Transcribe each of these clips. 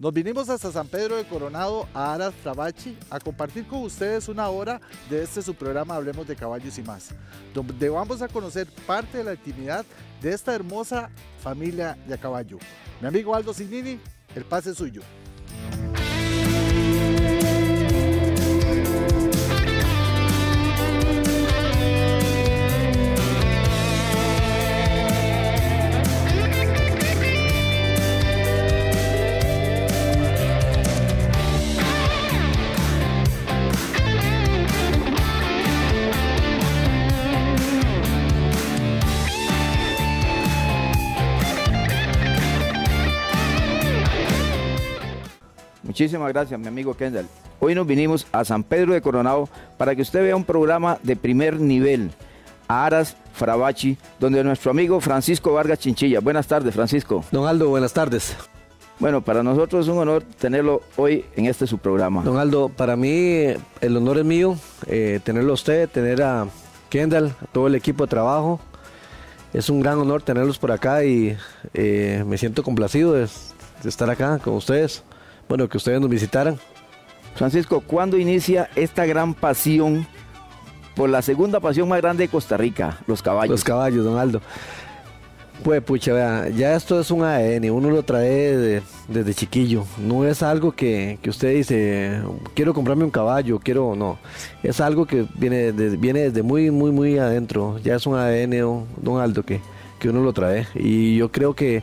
Nos vinimos hasta San Pedro de Coronado, a Aras Frabachi, a compartir con ustedes una hora de este su programa Hablemos de Caballos y más, donde vamos a conocer parte de la intimidad de esta hermosa familia de a caballo. Mi amigo Aldo Signini, el pase suyo. Muchísimas gracias, mi amigo Kendall. Hoy nos vinimos a San Pedro de Coronado para que usted vea un programa de primer nivel, Aras Frabachi, donde nuestro amigo Francisco Vargas Chinchilla. Buenas tardes, Francisco. Don Aldo, buenas tardes. Bueno, para nosotros es un honor tenerlo hoy en este su programa. Don Aldo, para mí el honor es mío, eh, tenerlo a usted, tener a Kendall, a todo el equipo de trabajo. Es un gran honor tenerlos por acá y eh, me siento complacido de estar acá con ustedes bueno, que ustedes nos visitaran. Francisco, ¿cuándo inicia esta gran pasión por la segunda pasión más grande de Costa Rica, los caballos? Los caballos, don Aldo. Pues pucha, vea, ya esto es un ADN, uno lo trae desde chiquillo. No es algo que, usted dice, quiero comprarme un caballo, quiero, no. Es algo que viene, viene desde muy, muy, muy adentro. Ya es un ADN, don Aldo, que, que uno lo trae. Y yo creo que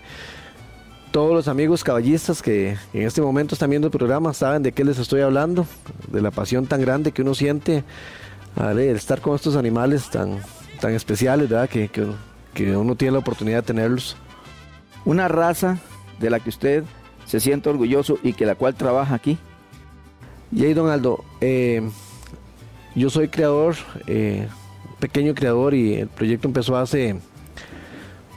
todos los amigos caballistas que en este momento están viendo el programa saben de qué les estoy hablando, de la pasión tan grande que uno siente al estar con estos animales tan, tan especiales, ¿verdad? Que, uno tiene la oportunidad de tenerlos. Una raza de la que usted se siente orgulloso y que la cual trabaja aquí. Y ahí, don Aldo, eh, yo soy creador, eh, pequeño creador, y el proyecto empezó hace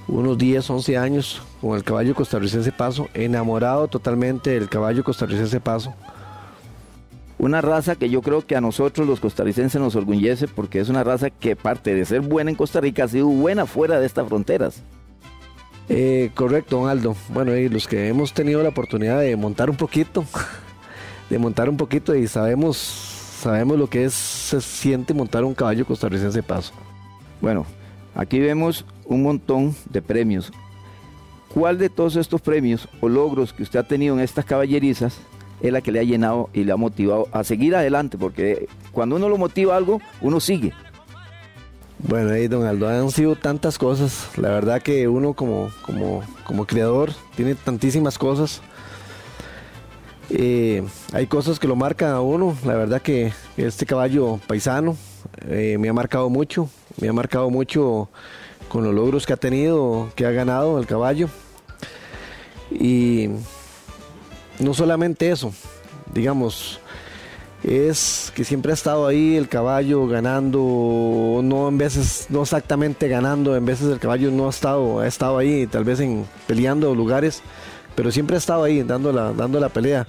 unos 10, 11 años con el caballo costarricense Paso, enamorado totalmente del caballo costarricense Paso. Una raza que yo creo que a nosotros los costarricenses nos orgullece porque es una raza que parte de ser buena en Costa Rica ha sido buena fuera de estas fronteras. Eh, correcto, don Aldo. Bueno, y los que hemos tenido la oportunidad de montar un poquito, de montar un poquito y sabemos, sabemos lo que es, se siente montar un caballo costarricense Paso. Bueno, aquí vemos un montón de premios. ¿Cuál de todos estos premios o logros que usted ha tenido en estas caballerizas es la que le ha llenado y le ha motivado a seguir adelante? Porque cuando uno lo motiva algo, uno sigue. Bueno, ahí don Aldo, han sido tantas cosas. La verdad que uno como, como, como creador tiene tantísimas cosas. Eh, hay cosas que lo marcan a uno. La verdad que este caballo paisano eh, me ha marcado mucho. Me ha marcado mucho con los logros que ha tenido, que ha ganado el caballo. Y no solamente eso, digamos, es que siempre ha estado ahí el caballo ganando, no en veces, no exactamente ganando, en veces el caballo no ha estado, ha estado ahí, tal vez en peleando lugares, pero siempre ha estado ahí dando la, dando la pelea.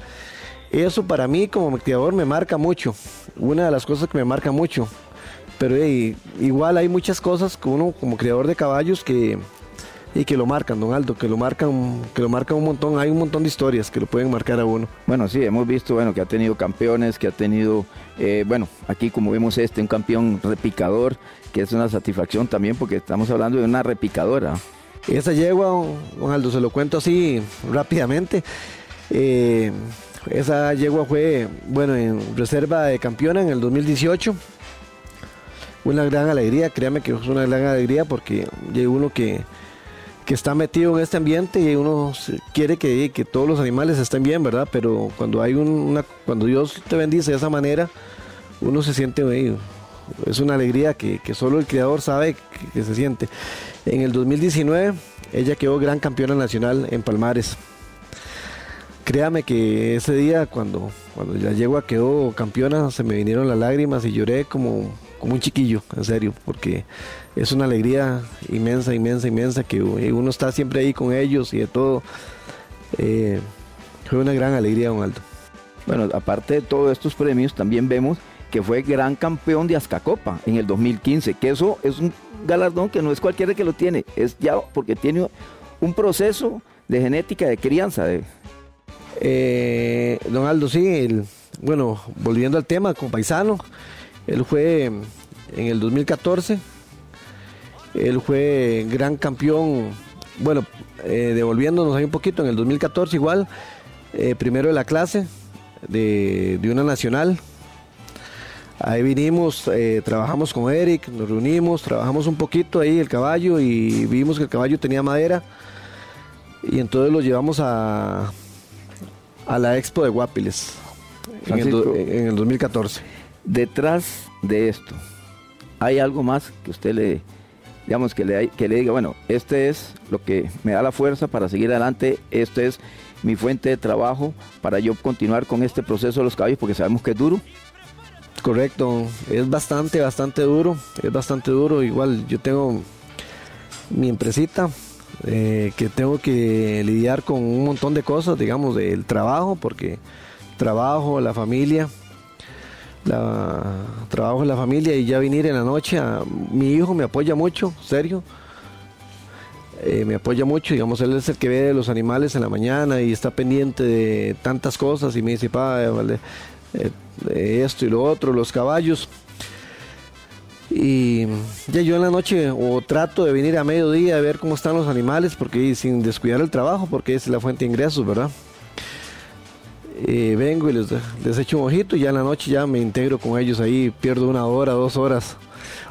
Eso para mí como criador me marca mucho, una de las cosas que me marca mucho, pero igual hay muchas cosas que uno como criador de caballos que, y que lo marcan, don Aldo, que lo marcan, que lo marcan un montón, hay un montón de historias que lo pueden marcar a uno. Bueno, sí, hemos visto, bueno, que ha tenido campeones, que ha tenido, eh, bueno, aquí como vemos este, un campeón repicador, que es una satisfacción también porque estamos hablando de una repicadora. Esa yegua, don Aldo, se lo cuento así rápidamente. Eh, esa yegua fue, bueno, en reserva de campeona en el 2018 una gran alegría, créame que es una gran alegría porque hay uno que, está metido en este ambiente y uno quiere que, que, todos los animales estén bien, ¿verdad? Pero cuando hay una, cuando Dios te bendice de esa manera, uno se siente, es una alegría que, solo el creador sabe que, se siente. En el 2019 ella quedó gran campeona nacional en Palmares. Créame que ese día cuando, cuando la yegua quedó campeona se me vinieron las lágrimas y lloré como como un chiquillo, en serio, porque es una alegría inmensa, inmensa, inmensa, que uno está siempre ahí con ellos y de todo. Eh, fue una gran alegría, don Aldo. Bueno, aparte de todos estos premios, también vemos que fue gran campeón de Azcacopa en el 2015, que eso es un galardón que no es cualquiera que lo tiene, es ya porque tiene un proceso de genética de crianza. Eh, don Aldo, sí, el- bueno, volviendo al tema, con Paisano, él fue en el 2014, él fue gran campeón, bueno, eh, devolviéndonos ahí un poquito, en el 2014 igual, eh, primero de la clase de, de una nacional. Ahí vinimos, eh, trabajamos con Eric, nos reunimos, trabajamos un poquito ahí el caballo y vimos que el caballo tenía madera y entonces lo llevamos a, a la expo de Guapiles en el, do- Francisco. en el 2014. Detrás de esto, ¿hay algo más que usted le, digamos, que le, que le diga, bueno, este es lo que me da la fuerza para seguir adelante, esto es mi fuente de trabajo para yo continuar con este proceso de los caballos, porque sabemos que es duro. Correcto, es bastante, bastante duro, es bastante duro. Igual yo tengo mi empresita eh, que tengo que lidiar con un montón de cosas, digamos, del trabajo, porque trabajo, la familia, la, trabajo en la familia y ya venir en la noche. a- mi hijo me apoya mucho, serio. eh, me apoya mucho, digamos, él es el que ve los animales en la mañana y está pendiente de tantas cosas y me dice, pa, eh, vale, eh, esto y lo otro, los caballos. Y ya yo en la noche o trato de venir a mediodía a ver cómo están los animales, porque sin descuidar el trabajo, porque es la fuente de ingresos, ¿verdad? Eh, vengo y les, les echo un ojito y ya en la noche ya me integro con ellos ahí, pierdo una hora, dos horas.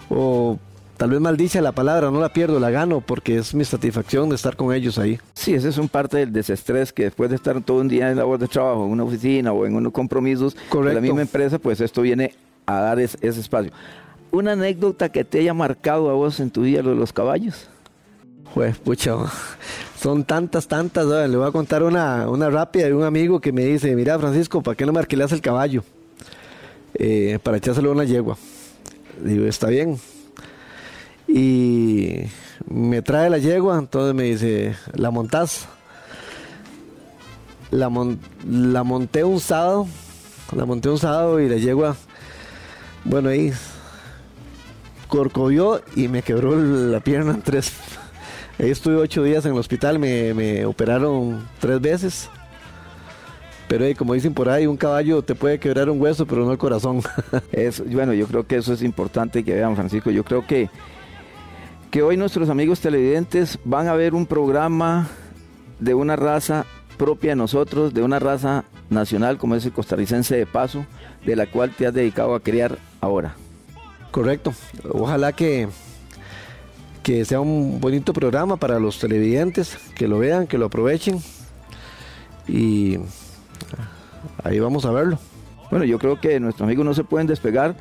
O tal vez maldice la palabra, no la pierdo, la gano, porque es mi satisfacción de estar con ellos ahí. Sí, ese es un parte del desestrés que después de estar todo un día en labor de trabajo, en una oficina o en unos compromisos de la Correcto. misma empresa, pues esto viene a dar es- ese espacio. Una anécdota que te haya marcado a vos en tu vida lo de los caballos. Pues, pucha, son tantas, tantas. Le voy a contar una, una rápida de un amigo que me dice, mira Francisco, ¿para qué no me el caballo? Eh, para echárselo a una yegua. Digo, está bien. Y me trae la yegua, entonces me dice, ¿la montás? La, mon- la monté un sábado, la monté un sábado y la yegua, bueno, ahí corcovió y me quebró la pierna en tres. Estuve ocho días en el hospital, me, me operaron tres veces. Pero eh, como dicen por ahí, un caballo te puede quebrar un hueso, pero no el corazón. Es, bueno, yo creo que eso es importante que vean, Francisco. Yo creo que, que hoy nuestros amigos televidentes van a ver un programa de una raza propia de nosotros, de una raza nacional como es el costarricense de paso, de la cual te has dedicado a criar ahora. Correcto. Ojalá que, que sea un bonito programa para los televidentes, que lo vean, que lo aprovechen. Y ahí vamos a verlo. Bueno, yo creo que nuestros amigos no se pueden despegar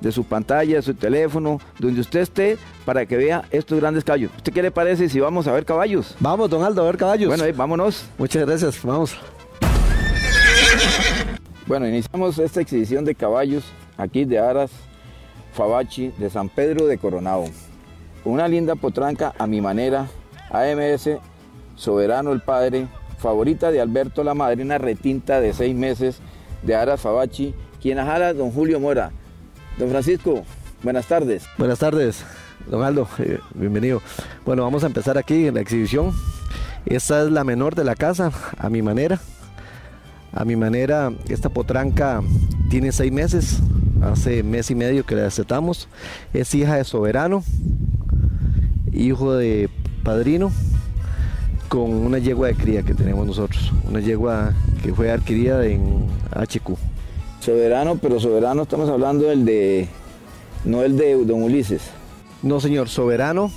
de su pantalla, de su teléfono, donde usted esté, para que vea estos grandes caballos. ¿Usted qué le parece si vamos a ver caballos? Vamos, don Aldo, a ver caballos. Bueno, eh, vámonos. Muchas gracias, vamos. Bueno, iniciamos esta exhibición de caballos aquí de Aras Fabachi de San Pedro de Coronado. Una linda potranca a mi manera, AMS Soberano el Padre, favorita de Alberto la Madre, una retinta de seis meses de Aras Fabachi, quien la jala don Julio Mora. Don Francisco, buenas tardes. Buenas tardes, don Aldo, eh, bienvenido. Bueno, vamos a empezar aquí en la exhibición. Esta es la menor de la casa, a mi manera. A mi manera, esta potranca tiene seis meses, hace mes y medio que la destetamos. Es hija de Soberano, hijo de Padrino, con una yegua de cría que tenemos nosotros. Una yegua que fue adquirida en HQ. Soberano, pero soberano estamos hablando del de, no el de don Ulises. No, señor, Soberano.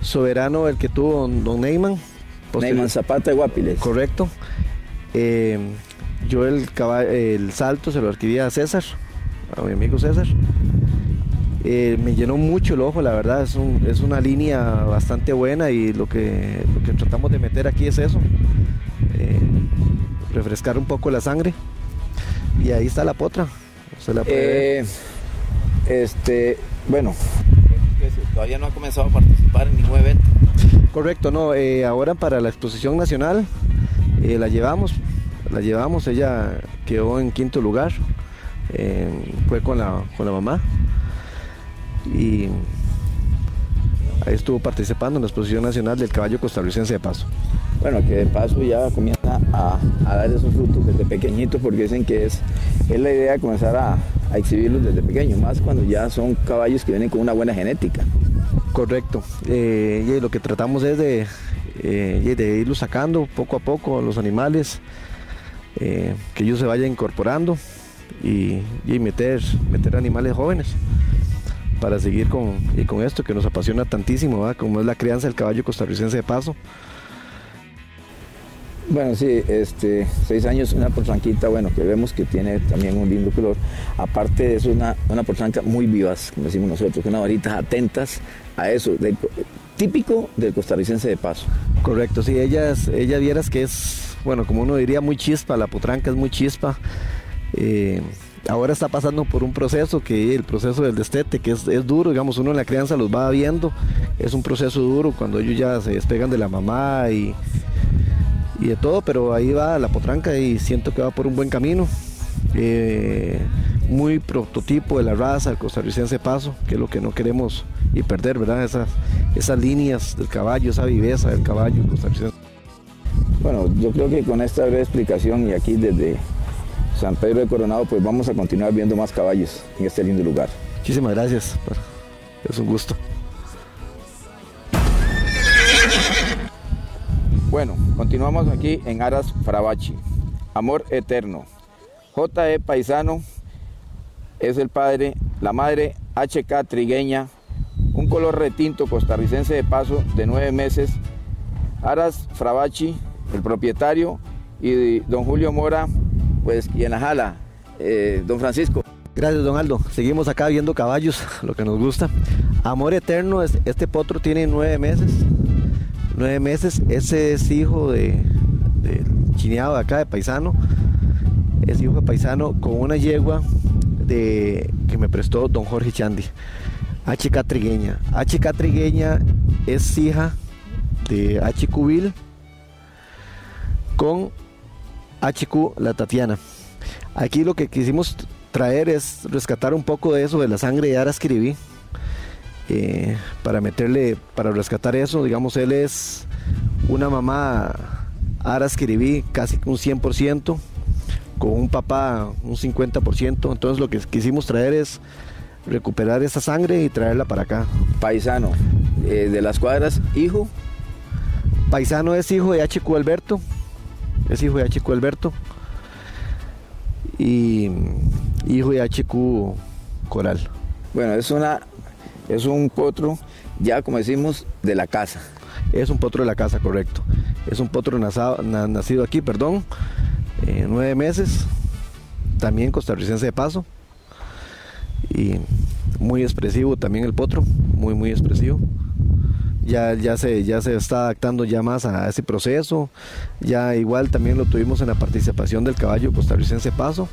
Soberano, el que tuvo don, don Neyman. Neyman Zapata de Guapiles. Correcto. Eh, yo el, el salto se lo adquirí a César, a mi amigo César. Eh, me llenó mucho el ojo, la verdad, es, un- es una línea bastante buena y lo que, lo que tratamos de meter aquí es eso, eh, refrescar un poco la sangre. Y ahí está la potra. Se la puede ver. Eh, este, bueno, todavía no ha comenzado a participar en ningún evento. Correcto, no, ahora para la exposición nacional la llevamos, la llevamos, ella quedó en quinto lugar, fue con la, con la mamá y Ahí estuvo participando en la exposición nacional del caballo costarricense de paso. Bueno, que de paso ya comienza a, dar esos frutos desde pequeñitos porque dicen que es, es la idea de comenzar a, exhibirlos desde pequeños, más cuando ya son caballos que vienen con una buena genética. Correcto. Eh, y lo que tratamos es de, eh, de irlos sacando poco a poco los animales, eh, que ellos se vayan incorporando y, meter, meter animales jóvenes para seguir con, y con esto que nos apasiona tantísimo, como es la crianza del caballo costarricense de paso. Bueno, sí, este, seis años, una portranquita, bueno, que vemos que tiene también un lindo color. Aparte de eso, una, una portranca muy vivas, como decimos nosotros, una varitas atentas a eso, típico del costarricense de paso. Correcto, sí, ellas, ella vieras que es, bueno, como uno diría, muy chispa, la potranca es muy chispa. Eh, ahora está pasando por un proceso que el proceso del destete, que es, es, duro, digamos, uno en la crianza los va viendo, es un proceso duro cuando ellos ya se despegan de la mamá y, y de todo, pero ahí va la potranca y siento que va por un buen camino. Eh, muy prototipo de la raza del costarricense paso, que es lo que no queremos y perder, ¿verdad? Esas, esas líneas del caballo, esa viveza del caballo costarricense. Bueno, yo creo que con esta breve explicación y aquí desde San Pedro de Coronado, pues vamos a continuar viendo más caballos en este lindo lugar. Muchísimas gracias, es un gusto. Bueno, continuamos aquí en Aras Frabachi. Amor eterno. J.E. Paisano es el padre, la madre HK Trigueña, un color retinto costarricense de paso de nueve meses. Aras Frabachi, el propietario, y don Julio Mora, pues, y en la jala, eh, don Francisco. Gracias, don Aldo. Seguimos acá viendo caballos, lo que nos gusta. Amor eterno, este potro tiene nueve meses nueve meses. Ese es hijo de, chineado de acá, de paisano. Es hijo de paisano con una yegua de, que me prestó don Jorge Chandi. HK Trigueña. HK Trigueña es hija de HQ con HQ La Tatiana. Aquí lo que quisimos traer es rescatar un poco de eso de la sangre de Ara escribí eh, para meterle, para rescatar eso, digamos, él es una mamá Aras Kiribí, casi un 100%, con un papá un 50%, entonces lo que quisimos traer es recuperar esa sangre y traerla para acá. Paisano, eh, de las cuadras, hijo. Paisano es hijo de HQ Alberto, es hijo de HQ Alberto y hijo de HQ Coral. Bueno, es una es un potro, ya como decimos, de la casa. Es un potro de la casa, correcto. Es un potro nacido aquí, perdón, eh, nueve meses, también costarricense de paso. Y muy expresivo también el potro, muy, muy expresivo. Ya, ya, se, ya se está adaptando ya más a ese proceso. Ya igual también lo tuvimos en la participación del caballo costarricense paso.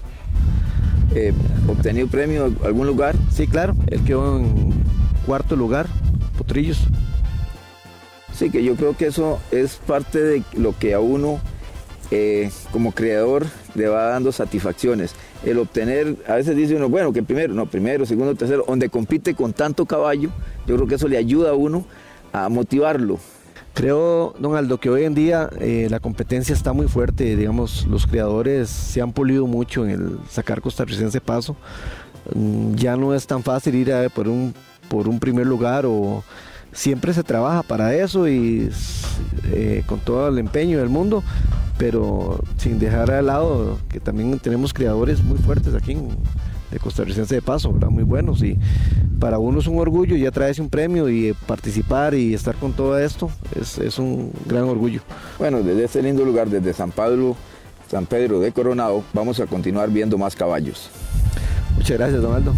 Eh, ¿Obtenido premio en algún lugar? Sí, claro. Él quedó en cuarto lugar, Potrillos. Sí, que yo creo que eso es parte de lo que a uno eh, como creador le va dando satisfacciones. El obtener, a veces dice uno, bueno, que primero, no, primero, segundo, tercero, donde compite con tanto caballo, yo creo que eso le ayuda a uno a motivarlo. Creo, don Aldo, que hoy en día eh, la competencia está muy fuerte, digamos, los creadores se han pulido mucho en el sacar costarricense paso. Mm, ya no es tan fácil ir a por un por un primer lugar o siempre se trabaja para eso y eh, con todo el empeño del mundo, pero sin dejar de lado que también tenemos creadores muy fuertes aquí de costarricense de paso, muy buenos y para uno es un orgullo ya traerse un premio y participar y estar con todo esto es, es un gran orgullo. Bueno, desde este lindo lugar, desde San Pablo, San Pedro de Coronado, vamos a continuar viendo más caballos. Muchas gracias, Donaldo.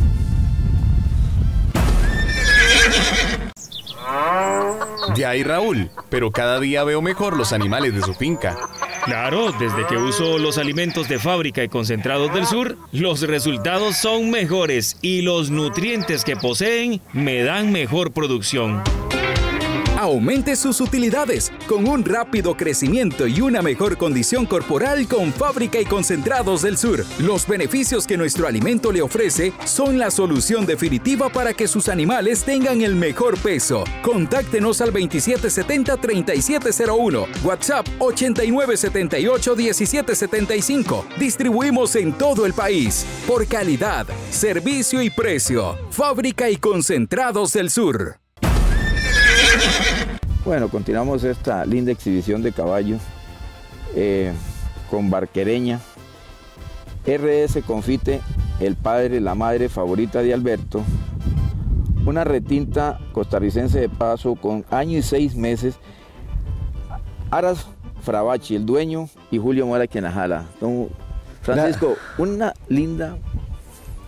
De ahí Raúl, pero cada día veo mejor los animales de su finca. Claro, desde que uso los alimentos de fábrica y concentrados del sur, los resultados son mejores y los nutrientes que poseen me dan mejor producción. Aumente sus utilidades con un rápido crecimiento y una mejor condición corporal con Fábrica y Concentrados del Sur. Los beneficios que nuestro alimento le ofrece son la solución definitiva para que sus animales tengan el mejor peso. Contáctenos al 2770-3701, WhatsApp 8978-1775. Distribuimos en todo el país por calidad, servicio y precio. Fábrica y Concentrados del Sur. Bueno, continuamos esta linda exhibición de caballos eh, con Barquereña. RS Confite, el padre, la madre favorita de Alberto. Una retinta costarricense de paso con año y seis meses. Aras Frabachi, el dueño, y Julio Mora quien la jala. Don Francisco, una linda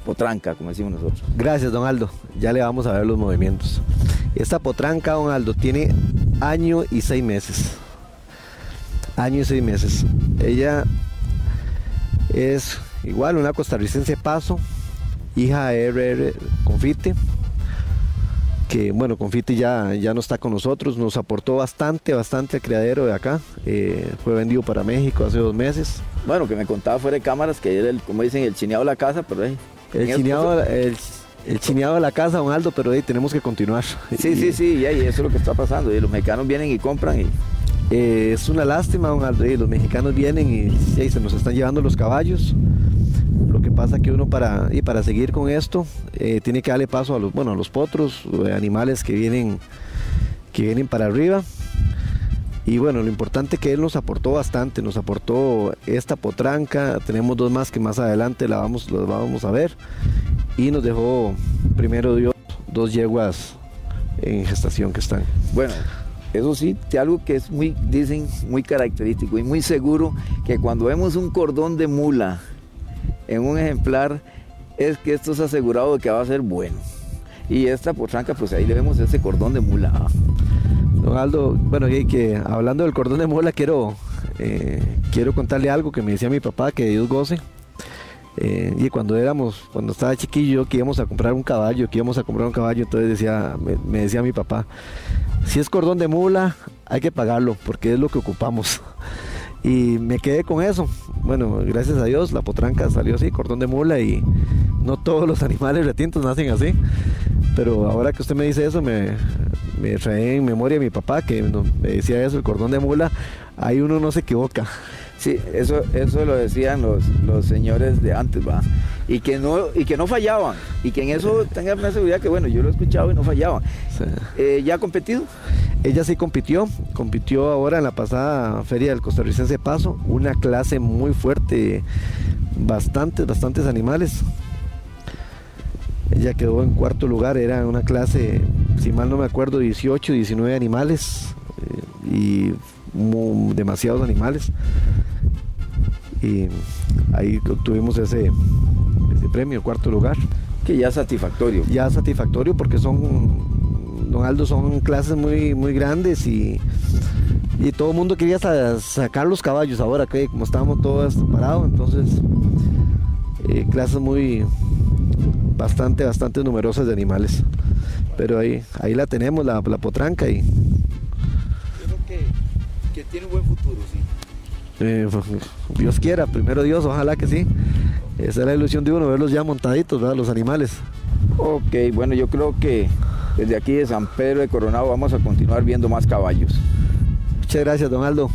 potranca, como decimos nosotros. Gracias, don Aldo. Ya le vamos a ver los movimientos. Esta potranca, don Aldo, tiene año y seis meses. Año y seis meses. Ella es igual una costarricense paso, hija de RR Confite, que bueno, Confite ya, ya no está con nosotros, nos aportó bastante, bastante al criadero de acá. Eh, fue vendido para México hace dos meses. Bueno, que me contaba fuera de cámaras que era el, como dicen, el chineado de la casa, pero ahí. El chineado, el, el chineado de la casa, don Aldo, pero ahí tenemos que continuar. Sí, sí, sí, y, eso es lo que está pasando. Y los mexicanos vienen y compran. Y... Eh, es una lástima, don Aldo. Y los mexicanos vienen y, se nos están llevando los caballos. Lo que pasa que uno para, y para seguir con esto eh, tiene que darle paso a los, bueno, a los potros, eh, animales que vienen, que vienen para arriba. Y bueno, lo importante que él nos aportó bastante, nos aportó esta potranca, tenemos dos más que más adelante la vamos, las vamos a ver. Y nos dejó, primero Dios, dos yeguas en gestación que están. Bueno, eso sí, algo que es muy, dicen, muy característico y muy seguro, que cuando vemos un cordón de mula en un ejemplar, es que esto es asegurado de que va a ser bueno. Y esta potranca, pues ahí le vemos ese cordón de mula. Don Aldo, bueno, que hablando del cordón de mula, quiero, eh, quiero contarle algo que me decía mi papá, que Dios goce. Eh, y cuando éramos, cuando estaba chiquillo, que íbamos a comprar un caballo, que íbamos a comprar un caballo, entonces decía, me, decía mi papá, si es cordón de mula, hay que pagarlo, porque es lo que ocupamos. Y me quedé con eso. Bueno, gracias a Dios, la potranca salió así, cordón de mula, y no todos los animales retintos nacen así. Pero ahora que usted me dice eso, me, me trae en memoria a mi papá que me decía eso, el cordón de mula, ahí uno no se equivoca. Sí, eso, eso lo decían los, los señores de antes, va. Y que no, y que no fallaban. Y que en eso tengan la seguridad que bueno, yo lo he escuchado y no fallaban. Eh, ¿Ya ha competido? Ella sí compitió, compitió ahora en la pasada feria del costarricense Paso, una clase muy fuerte, bastantes, bastantes animales. Ella quedó en cuarto lugar, era una clase, si mal no me acuerdo, 18, 19 animales eh, y demasiados animales. Y ahí obtuvimos ese, ese premio, cuarto lugar. Que ya satisfactorio. Ya satisfactorio porque son, don Aldo, son clases muy, muy grandes y, y todo el mundo quería sacar los caballos ahora que como estábamos todos parados, entonces eh, clases muy bastante, bastante numerosas de animales. Pero ahí, ahí la tenemos, la, la potranca y que tiene un buen futuro, sí. Eh, Dios quiera, primero Dios, ojalá que sí. Esa es la ilusión de uno, verlos ya montaditos, ¿verdad? los animales. Ok, bueno, yo creo que desde aquí de San Pedro de Coronado vamos a continuar viendo más caballos. Muchas gracias, don Aldo.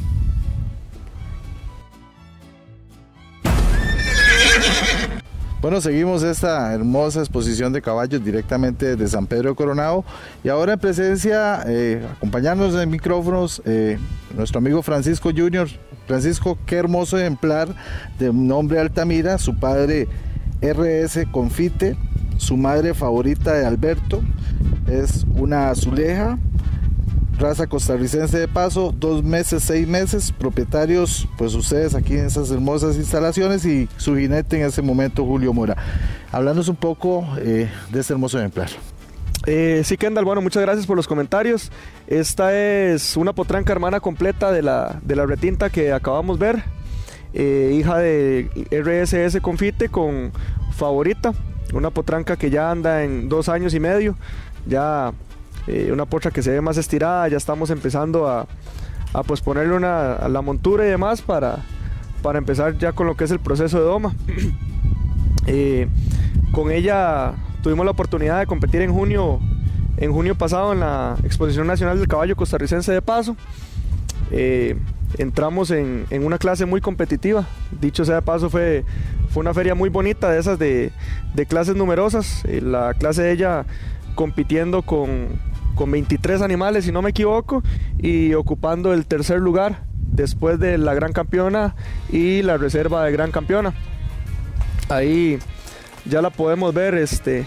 Bueno, seguimos esta hermosa exposición de caballos directamente desde San Pedro Coronado y ahora en presencia, eh, acompañarnos en micrófonos, eh, nuestro amigo Francisco Junior. Francisco, qué hermoso ejemplar de nombre Altamira, su padre RS Confite, su madre favorita de Alberto, es una azuleja raza costarricense de paso, dos meses, seis meses, propietarios, pues ustedes aquí en esas hermosas instalaciones y su jinete en ese momento, Julio Mora. Háblanos un poco eh, de este hermoso ejemplar. Eh, sí, Kendall, bueno, muchas gracias por los comentarios. Esta es una potranca hermana completa de la, de la retinta que acabamos de ver. Eh, hija de RSS Confite con favorita, una potranca que ya anda en dos años y medio, ya eh, una potra que se ve más estirada, ya estamos empezando a, a pues ponerle una, la montura y demás para, para empezar ya con lo que es el proceso de doma. Eh, con ella tuvimos la oportunidad de competir en junio, en junio pasado en la Exposición Nacional del Caballo Costarricense de Paso. Eh, entramos en, en, una clase muy competitiva. Dicho sea de paso, fue, fue una feria muy bonita de esas de, clases numerosas. La clase de ella compitiendo con, con 23 animales, si no me equivoco, y ocupando el tercer lugar después de la gran campeona y la reserva de gran campeona. Ahí ya la podemos ver, este,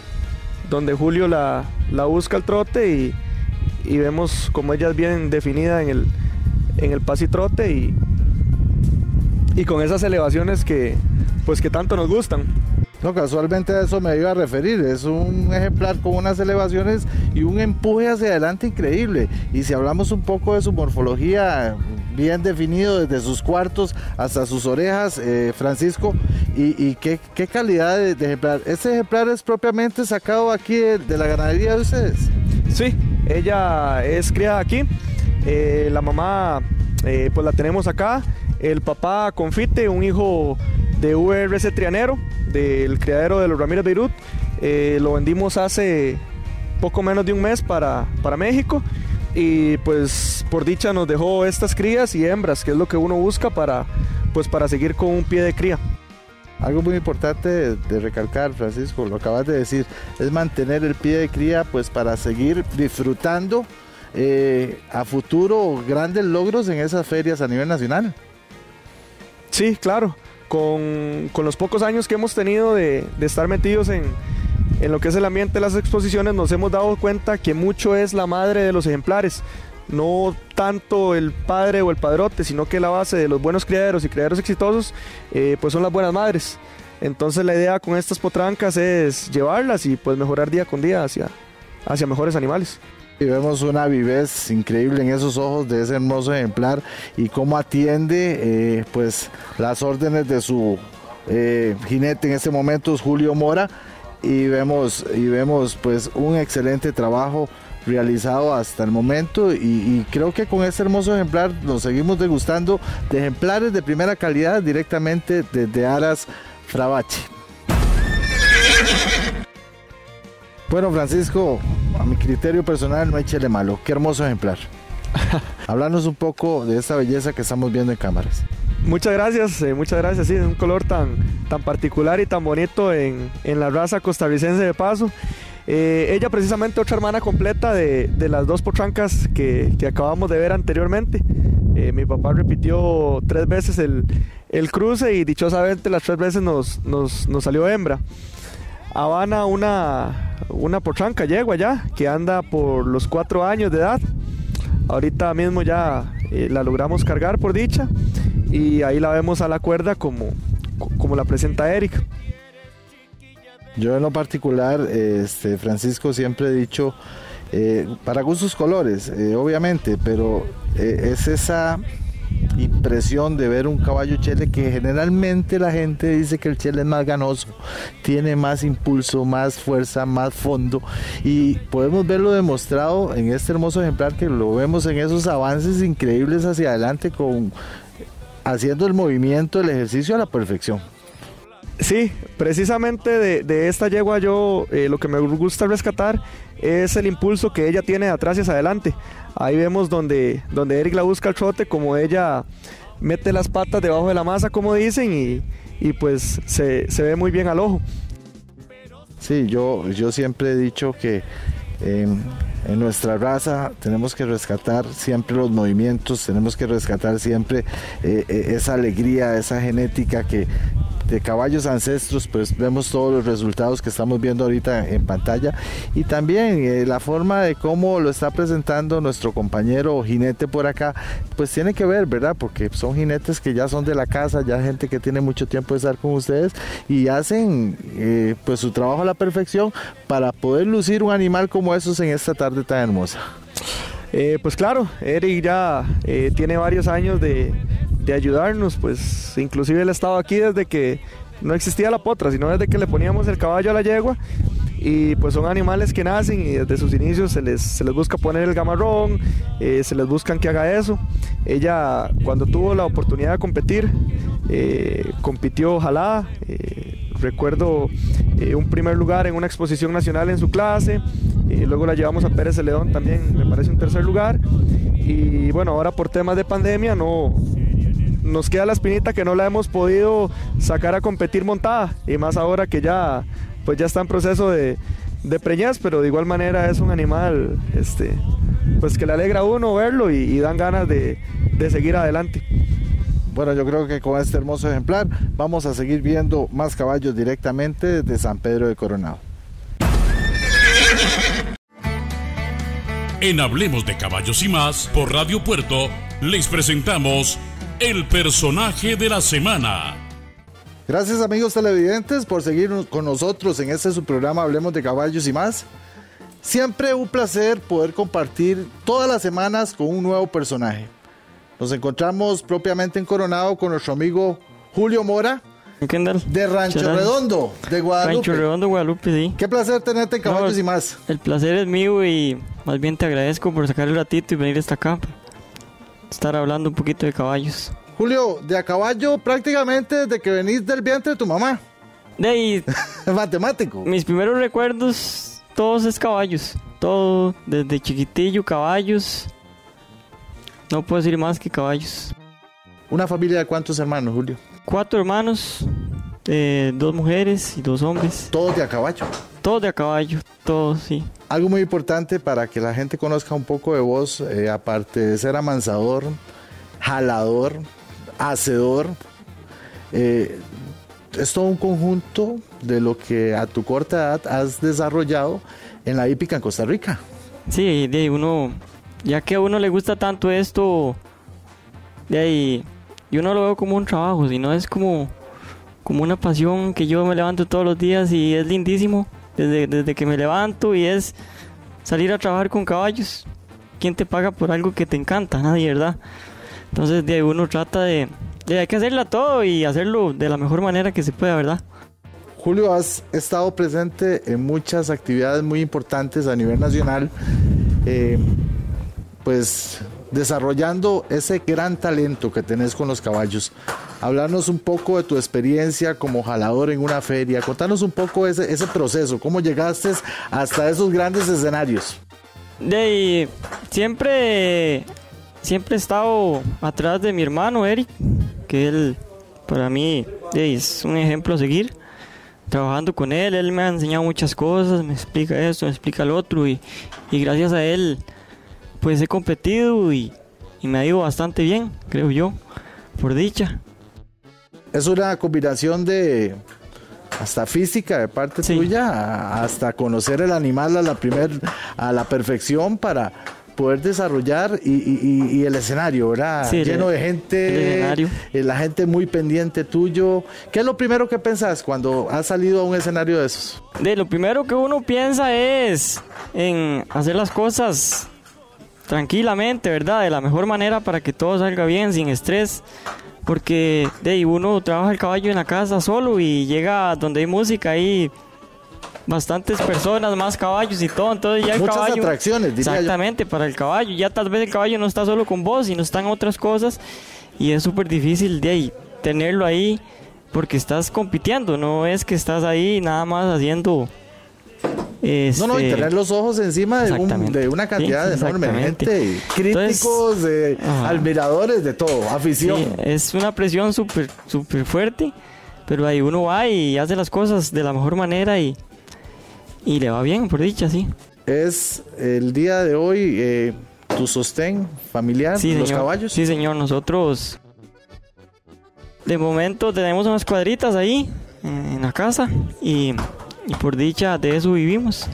donde Julio la, la busca el trote y, y, vemos como ella es bien definida en el, en el pasitrote y, y con esas elevaciones que, pues que tanto nos gustan. No, casualmente a eso me iba a referir. Es un ejemplar con unas elevaciones y un empuje hacia adelante increíble. Y si hablamos un poco de su morfología, bien definido desde sus cuartos hasta sus orejas, eh, Francisco, y, qué, calidad de, ejemplar. ¿Este ejemplar es propiamente sacado aquí de, de la ganadería de ustedes? Sí, ella es criada aquí. Eh, la mamá, eh, pues la tenemos acá. El papá Confite, un hijo de VRC Trianero, del criadero de los Ramírez Beirut. Eh, lo vendimos hace poco menos de un mes para, para México y pues por dicha nos dejó estas crías y hembras, que es lo que uno busca para, pues para seguir con un pie de cría. Algo muy importante de, recalcar, Francisco, lo acabas de decir, es mantener el pie de cría pues para seguir disfrutando eh, a futuro grandes logros en esas ferias a nivel nacional. Sí, claro con, los pocos años que hemos tenido de, estar metidos en, lo que es el ambiente de las exposiciones, nos hemos dado cuenta que mucho es la madre de los ejemplares. No tanto el padre o el padrote, sino que la base de los buenos criaderos y criaderos exitosos, eh, pues son las buenas madres. Entonces la idea con estas potrancas es llevarlas y pues mejorar día con día hacia mejores animales. Y vemos una vivez increíble en esos ojos de ese hermoso ejemplar y cómo atiende eh, pues las órdenes de su eh, jinete en este momento es Julio Mora y vemos y vemos pues un excelente trabajo realizado hasta el momento y, y, creo que con este hermoso ejemplar nos seguimos degustando de ejemplares de primera calidad directamente desde Aras Frabache. Bueno, Francisco, a mi criterio personal no hay chile malo. Qué hermoso ejemplar. Háblanos un poco de esta belleza que estamos viendo en cámaras. Muchas gracias, eh, muchas gracias. Sí, un color tan, tan particular y tan bonito en, en la raza costarricense de paso. Eh, ella precisamente otra hermana completa de, de las dos potrancas que, que, acabamos de ver anteriormente. Eh, mi papá repitió tres veces el, el, cruce y dichosamente las tres veces nos, nos, nos salió hembra. Habana una, una potranca yegua ya, que anda por los cuatro años de edad. Ahorita mismo ya eh, la logramos cargar por dicha y ahí la vemos a la cuerda como, como la presenta Eric. Yo en lo particular, este, Francisco, siempre he dicho, eh, para gustos colores, eh, obviamente, pero eh, es esa impresión de ver un caballo chele que generalmente la gente dice que el chele es más ganoso, tiene más impulso, más fuerza, más fondo y podemos verlo demostrado en este hermoso ejemplar que lo vemos en esos avances increíbles hacia adelante con haciendo el movimiento, el ejercicio a la perfección. Sí, precisamente de, de esta yegua yo eh, lo que me gusta rescatar es el impulso que ella tiene de atrás y hacia adelante. Ahí vemos donde, donde Eric la busca el trote, como ella mete las patas debajo de la masa, como dicen, y, y pues se, se, ve muy bien al ojo. Sí, yo, yo siempre he dicho que eh, en nuestra raza tenemos que rescatar siempre los movimientos, tenemos que rescatar siempre eh, esa alegría, esa genética que, de caballos ancestros, pues vemos todos los resultados que estamos viendo ahorita en pantalla y también eh, la forma de cómo lo está presentando nuestro compañero jinete por acá, pues tiene que ver, ¿verdad? Porque son jinetes que ya son de la casa, ya gente que tiene mucho tiempo de estar con ustedes y hacen eh, pues su trabajo a la perfección para poder lucir un animal como esos en esta tarde tan hermosa. Eh, pues claro, Eric ya eh, tiene varios años de, de, ayudarnos, pues inclusive él ha estado aquí desde que no existía la potra, sino desde que le poníamos el caballo a la yegua y pues son animales que nacen y desde sus inicios se les, se les busca poner el gamarrón, eh, se les buscan que haga eso. Ella cuando tuvo la oportunidad de competir, compitió jalada. Eh, recuerdo eh, un primer lugar en una exposición nacional en su clase, y luego la llevamos a Pérez Celedón también, me parece un tercer lugar. Y bueno, ahora por temas de pandemia no, nos queda la espinita que no la hemos podido sacar a competir montada y más ahora que ya pues ya está en proceso de, de pero de igual manera es un animal este pues que le alegra a uno verlo y, dan ganas de seguir adelante. Bueno, yo creo que con este hermoso ejemplar vamos a seguir viendo más caballos directamente desde San Pedro de Coronado. En Hablemos de Caballos y más por Radio Puerto, les presentamos el personaje de la semana. Gracias amigos televidentes por seguir con nosotros en este su programa Hablemos de Caballos y más. Siempre un placer poder compartir todas las semanas con un nuevo personaje. Nos encontramos propiamente en Coronado con nuestro amigo Julio Mora Kendall. de Rancho. Redondo, de Guadalupe. Rancho Redondo, Guadalupe, sí. Qué placer tenerte en Caballos No, y más. El placer es mío y más bien te agradezco por sacar el ratito y venir hasta acá. para Estar hablando un poquito de caballos. Julio, de a caballo prácticamente desde que venís del vientre de tu mamá. De ahí, Matemático. mis primeros recuerdos, todos es caballos. Todo, desde chiquitillo, caballos. No puedo decir más que caballos. Una familia de cuántos hermanos, Julio? Cuatro hermanos, eh, dos mujeres y dos hombres. Todos de a caballo. Todos de a caballo, todos, sí. Algo muy importante para que la gente conozca un poco de vos, eh, aparte de ser amansador, jalador, hacedor, eh, es todo un conjunto de lo que a tu corta edad has desarrollado en la hípica en Costa Rica. Sí, de uno, ya que a uno le gusta tanto esto, de ahí, yo no lo veo como un trabajo, sino es como, como una pasión que yo me levanto todos los días y es lindísimo desde, desde que me levanto y es salir a trabajar con caballos. ¿Quién te paga por algo que te encanta? Nadie, ¿verdad? Entonces de ahí uno trata de, de hay que hacerla todo y hacerlo de la mejor manera que se pueda, ¿verdad? Julio, has estado presente en muchas actividades muy importantes a nivel nacional, eh, pues desarrollando ese gran talento que tenés con los caballos. Hablarnos un poco de tu experiencia como jalador en una feria, contanos un poco ese, ese proceso, cómo llegaste hasta esos grandes escenarios. De siempre, siempre he estado atrás de mi hermano Eric, que él para mí es un ejemplo a seguir. Trabajando con él, él me ha enseñado muchas cosas, me explica esto, me explica lo otro y gracias a él pues he competido y, y me ha ido bastante bien, creo yo, por dicha. Es una combinación de hasta física de parte Sí. tuya, hasta conocer el animal a la primer, a la perfección para poder desarrollar y, y- y- y el escenario, ¿verdad? Sí, el- Lleno de gente, eh, la gente muy pendiente tuyo. ¿Qué es lo primero que pensás cuando has salido a un escenario de esos? De lo primero que uno piensa es en hacer las cosas tranquilamente, ¿verdad? De la mejor manera para que todo salga bien, sin estrés. Porque de ahí uno trabaja el caballo en la casa solo y llega donde hay música hay bastantes personas, más caballos y todo. Entonces ya el Muchas caballo. atracciones, diría yo. Exactamente, para el caballo. Ya tal vez el caballo no está solo con vos, sino están otras cosas. Y es súper difícil de ahí tenerlo ahí porque estás compitiendo, no es que estás ahí nada más haciendo. No, no, y este, tener los ojos encima de, un- Exactamente. de una cantidad Sí, enorme de gente, críticos, admiradores, de todo, afición. Sí, es una presión súper súper fuerte, pero ahí uno va y hace las cosas de la mejor manera y, y le va bien, por dicha, sí. Es el día de hoy eh, tu sostén familiar, Sí, los señor. caballos. Sí, señor, nosotros de momento tenemos unas cuadritas ahí en la casa y por dicha de eso vivimos,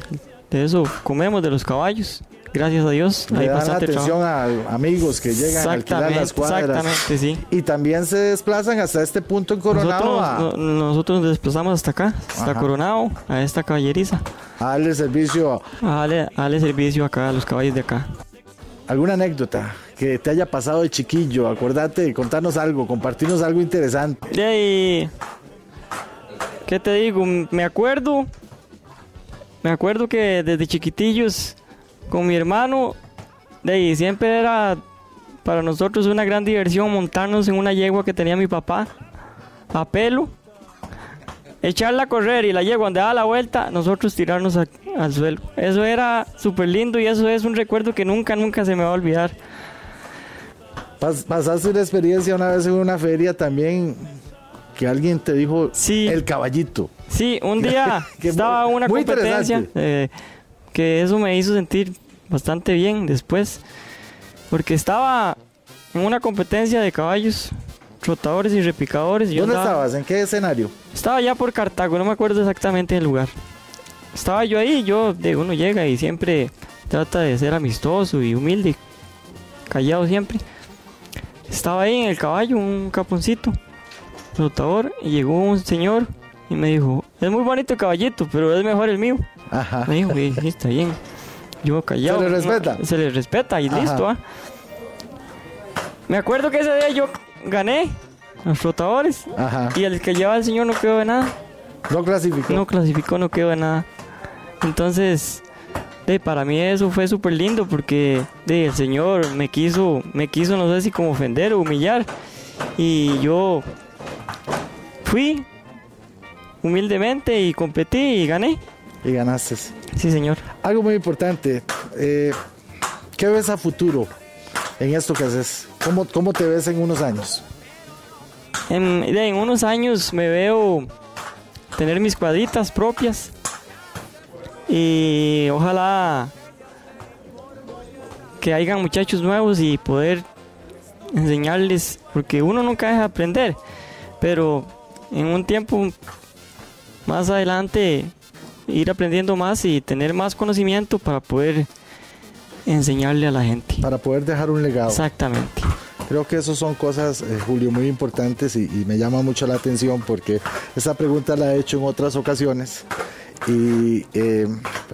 de eso comemos de los caballos. Gracias a Dios, Le hay dan bastante atención trabajo. a amigos que llegan a alquilar las cuadras. exactamente, sí. Y también se desplazan hasta este punto en Coronado Nosotros, a, no- nosotros nos desplazamos hasta acá, hasta Ajá. Coronado, a esta caballeriza, a darle servicio. a darle, a darle servicio acá a los caballos de acá. ¿Alguna anécdota que te haya pasado de chiquillo? Acordate, contarnos algo, compartirnos algo interesante. De ahí, ¿qué te digo? Me acuerdo me acuerdo que desde chiquitillos con mi hermano, de ahí siempre era para nosotros una gran diversión montarnos en una yegua que tenía mi papá a pelo, echarla a correr y la yegua donde daba la vuelta, nosotros tirarnos al suelo. Eso era súper lindo y eso es un recuerdo que nunca, nunca se me va a olvidar. Pas- pasaste una experiencia una vez en una feria también que alguien te dijo Sí. el caballito. Sí, un día estaba una muy competencia eh, que eso me hizo sentir bastante bien después, porque estaba en una competencia de caballos, trotadores y repicadores. y yo ¿Dónde andaba- estabas? ¿En qué escenario? Estaba ya por Cartago, no me acuerdo exactamente del lugar. Estaba yo ahí, yo, de uno llega y siempre trata de ser amistoso y humilde, callado siempre. Estaba ahí en el caballo, un caponcito, trotador, y llegó un señor y me dijo, es muy bonito el caballito, pero es mejor el mío. Ajá. Me dijo, "Sí, sí, está bien. Yo callado. ¿Se le no, respeta? se le respeta y Ajá. listo, ¿ah? Me acuerdo que ese día yo gané los trotadores Ajá. y el que llevaba el señor no quedó de nada. No clasificó. No clasificó, no quedó de nada. Entonces, de, para mí eso fue súper lindo porque de, el señor me quiso, me quiso, no sé si como ofender o humillar. Y yo fui humildemente y competí y gané. Y ganaste. Sí, señor. Algo muy importante. eh, ¿Qué ves a futuro en esto que haces? ¿Cómo, cómo te ves en unos años? En, en unos años me veo tener mis cuadritas propias y ojalá que hayan muchachos nuevos y poder enseñarles, porque uno nunca deja de aprender, pero en un tiempo más adelante ir aprendiendo más y tener más conocimiento para poder enseñarle a la gente. Para poder dejar un legado. Exactamente. Creo que eso son cosas, eh, Julio, muy importantes y, y me llama mucho la atención porque esa pregunta la he hecho en otras ocasiones y eh,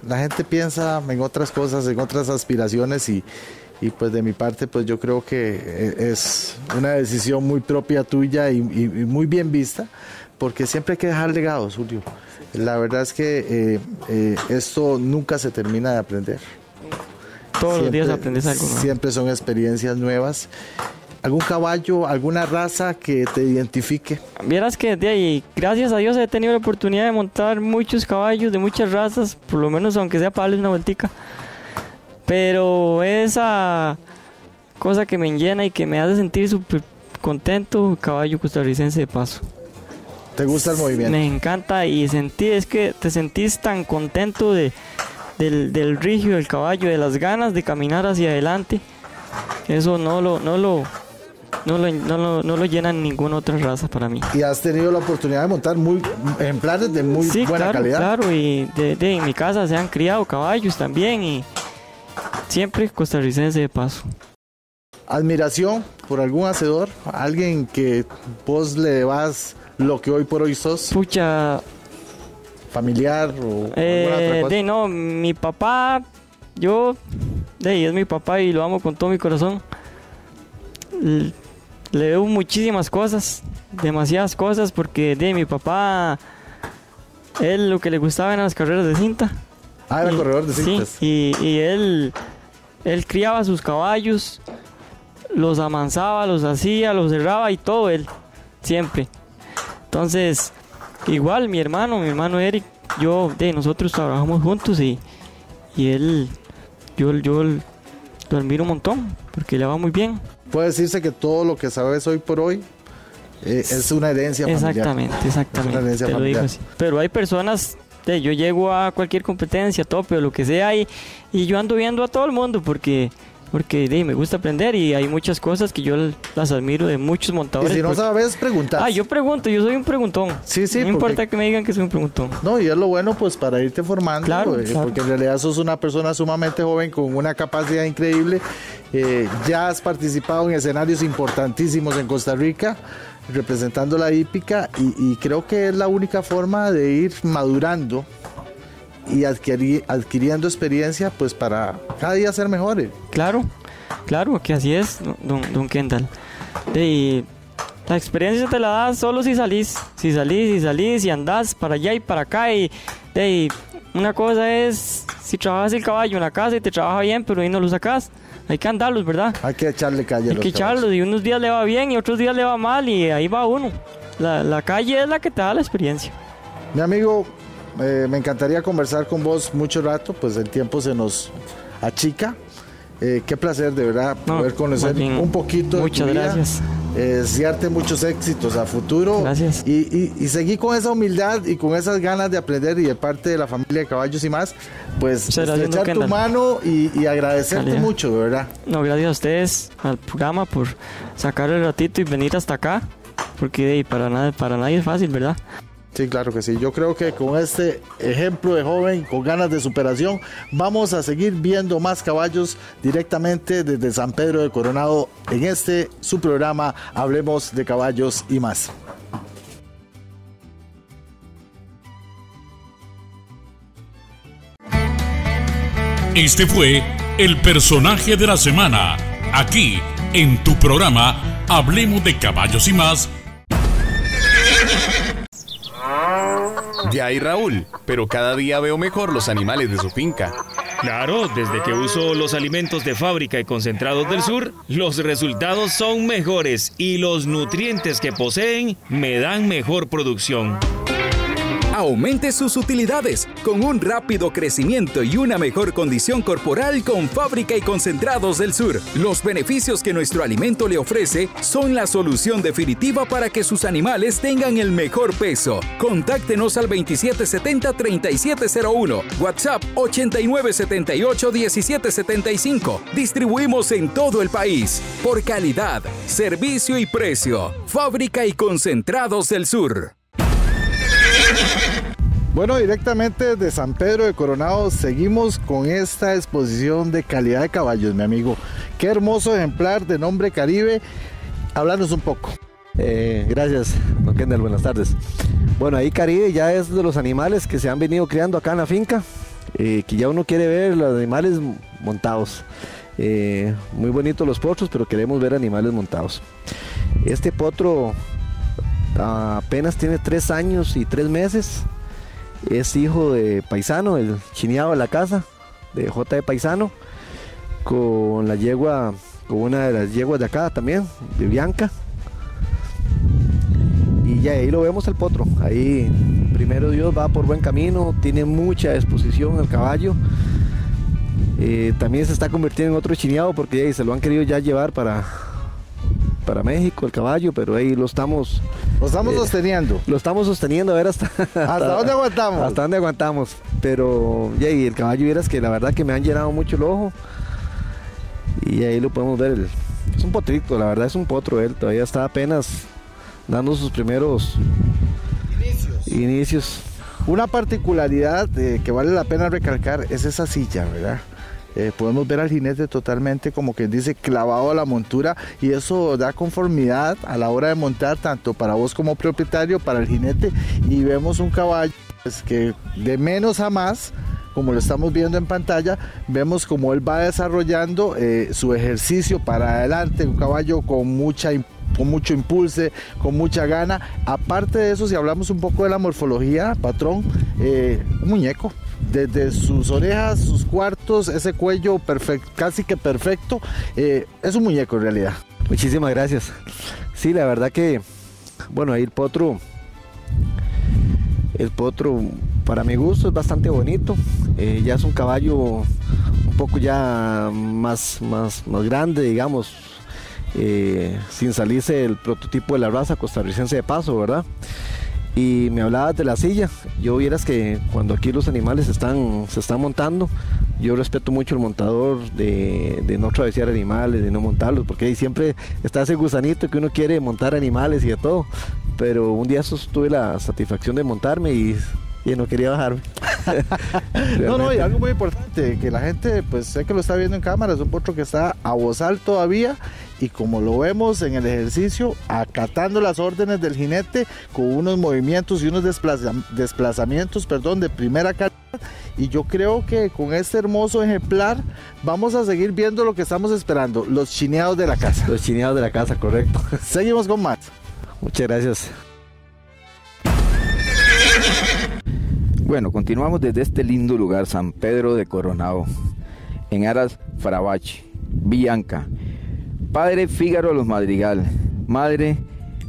la gente piensa en otras cosas, en otras aspiraciones y, y, pues de mi parte pues yo creo que eh, es una decisión muy propia tuya y, y- y muy bien vista porque siempre hay que dejar legados, Julio. La verdad es que eh, eh, esto nunca se termina de aprender. Todos los días Siempre- aprendes algo nuevo. Siempre son experiencias nuevas. ¿Algún caballo, alguna raza que te identifique? Vieras que de ahí, gracias a Dios he tenido la oportunidad de montar muchos caballos de muchas razas, por lo menos aunque sea para darles una vueltica. Pero esa cosa que me llena y que me hace sentir súper contento, caballo costarricense de paso. ¿Te gusta el movimiento? Me encanta y sentir, es que te sentís tan contento de, del, del rigio del caballo, de las ganas de caminar hacia adelante. Eso no lo, no lo, no lo, no lo, no lo llena ninguna otra raza para mí. Y has tenido la oportunidad de montar muy ejemplares de muy sí, buena claro, calidad. claro, y de, de- en mi casa se han criado caballos también y siempre costarricense de paso. Admiración por algún hacedor, alguien que vos le debas lo que hoy por hoy sos, Pucha, familiar o alguna eh, otra cosa. de no, mi papá, yo, de es mi papá y lo amo con todo mi corazón. L- Le debo muchísimas cosas, demasiadas cosas, porque de mi papá, él lo que le gustaba eran las carreras de cinta. Ah, era corredor de sí, cintas. y, y él, él criaba sus caballos, los amansaba, los hacía, los cerraba y todo él, siempre. Entonces, igual mi hermano, mi hermano Eric, yo, de nosotros trabajamos juntos y, y él, yo, yo lo admiro un montón, porque le va muy bien. Puede decirse que todo lo que sabes hoy por hoy eh, es una herencia familiar. Exactamente, exactamente. herencia familiar. Pero hay personas, de, yo llego a cualquier competencia, tope o lo que sea, y, y yo ando viendo a todo el mundo porque, porque de, me gusta aprender y hay muchas cosas que yo las admiro de muchos Y montadores. si no porque- sabes, preguntar. ah, yo pregunto, yo soy un preguntón. Sí, sí, No porque- importa que me digan que soy un preguntón. No, y es lo bueno pues para irte formando, Claro, eh, claro. porque en realidad sos una persona sumamente joven con una capacidad increíble. Eh, ya has participado en escenarios importantísimos en Costa Rica, representando la hípica, y, creo que es la única forma de ir madurando y adquirir- adquiriendo experiencia pues para cada día ser mejores. Claro, claro, que así es, don, don Kendall. De- la experiencia te la das solo si salís, si salís, si salís y andás para allá y para acá y, de una cosa es si trabajas el caballo en la casa y te trabaja bien, pero ahí no lo sacas. Hay que andarlos, ¿verdad? Hay que echarle calle a Hay que caballos. echarlos y unos días le va bien y otros días le va mal y ahí va uno. La, la calle es la que te da la experiencia. Mi amigo, eh, me encantaría conversar con vos mucho rato, pues el tiempo se nos achica. Eh, qué placer de verdad No, poder conocer bien, un poquito de muchas tu gracias. Desearte muchos éxitos a futuro. Gracias. Y, y, y seguir con esa humildad y con esas ganas de aprender y de parte de la familia de caballos y más, pues estrechar tu Kendall. mano y, y agradecerte Calidad. mucho, de verdad. No, gracias a ustedes, al programa, por sacar el ratito y venir hasta acá. Porque para, nada, para nadie es fácil, ¿verdad? Sí, claro que sí. Yo creo que con este ejemplo de joven con ganas de superación, vamos a seguir viendo más caballos directamente desde San Pedro de Coronado en este su programa Hablemos de caballos y más. Este fue el personaje de la semana, aquí en tu programa Hablemos de caballos y más De ahí Raúl, pero cada día veo mejor los animales de su finca. Claro, desde que uso los alimentos de fábrica y concentrados del sur, los resultados son mejores y los nutrientes que poseen me dan mejor producción. Aumente sus utilidades con un rápido crecimiento y una mejor condición corporal con Fábrica y Concentrados del Sur. Los beneficios que nuestro alimento le ofrece son la solución definitiva para que sus animales tengan el mejor peso. Contáctenos al 2770-3701, WhatsApp 8978-1775. Distribuimos en todo el país. Por calidad, servicio y precio. Fábrica y Concentrados del Sur. Bueno, directamente desde San Pedro de Coronado seguimos con esta exposición de calidad de caballos, mi amigo. Qué hermoso ejemplar de nombre Caribe. Háblanos un poco. Eh, gracias, don Kendall, buenas tardes. Bueno, ahí Caribe ya es de los animales que se han venido criando acá en la finca, eh, que ya uno quiere ver los animales montados. Eh, muy bonitos los potros, pero queremos ver animales montados. Este potro apenas tiene tres años y tres meses. Es hijo de Paisano, el chineado de la casa, de J de Paisano, con la yegua, con una de las yeguas de acá también, de Bianca. Y ya ahí lo vemos el potro. Ahí, primero Dios va por buen camino, tiene mucha exposición el caballo. Eh, también se está convirtiendo en otro chineado porque ahí se lo han querido ya llevar para, para México el caballo, pero ahí lo estamos Lo estamos Eh, sosteniendo. lo estamos sosteniendo a ver hasta ¿Hasta dónde aguantamos? hasta dónde aguantamos. Pero ya y el caballo vieras que la verdad que me han llenado mucho el ojo. Y ahí lo podemos ver. el- es un potrito, la verdad es un potro él. Todavía está apenas dando sus primeros inicios. Una particularidad eh, que vale la pena recalcar es esa silla, ¿verdad? Eh, podemos ver al jinete totalmente como quien dice clavado a la montura y eso da conformidad a la hora de montar tanto para vos como propietario, para el jinete y vemos un caballo pues, que de menos a más como lo estamos viendo en pantalla, vemos cómo él va desarrollando eh, su ejercicio para adelante, un caballo con mucha con mucho impulse, con mucha gana. Aparte de eso, si hablamos un poco de la morfología, patrón, eh, un muñeco. Desde sus orejas, sus cuartos, ese cuello perfecto, casi que perfecto, eh, es un muñeco en realidad. Muchísimas gracias. Sí, la verdad que, bueno, ahí el potro, el potro para mi gusto es bastante bonito. Eh, ya es un caballo un poco ya más, más, más grande, digamos, eh, sin salirse del prototipo de la raza costarricense de paso, ¿verdad? Y me hablabas de la silla. Yo vieras que cuando aquí los animales están, se están montando, yo respeto mucho el montador de, de no travesear animales, de no montarlos, porque ahí siempre está ese gusanito que uno quiere montar animales y de todo. Pero un día tuve la satisfacción de montarme y, y no quería bajarme. No, no, y algo muy importante, que la gente, pues sé que lo está viendo en cámara, es un potro que está a bozal todavía y como lo vemos en el ejercicio, acatando las órdenes del jinete con unos movimientos y unos desplaza- desplazamientos, perdón, de primera calidad. Y yo creo que con este hermoso ejemplar vamos a seguir viendo lo que estamos esperando, los chineados de la casa. Los chineados de la casa, correcto. Seguimos con más. Muchas gracias. Bueno, continuamos desde este lindo lugar, San Pedro de Coronado, en Aras Farabachi, Bianca. Padre Fígaro Los Madrigal, madre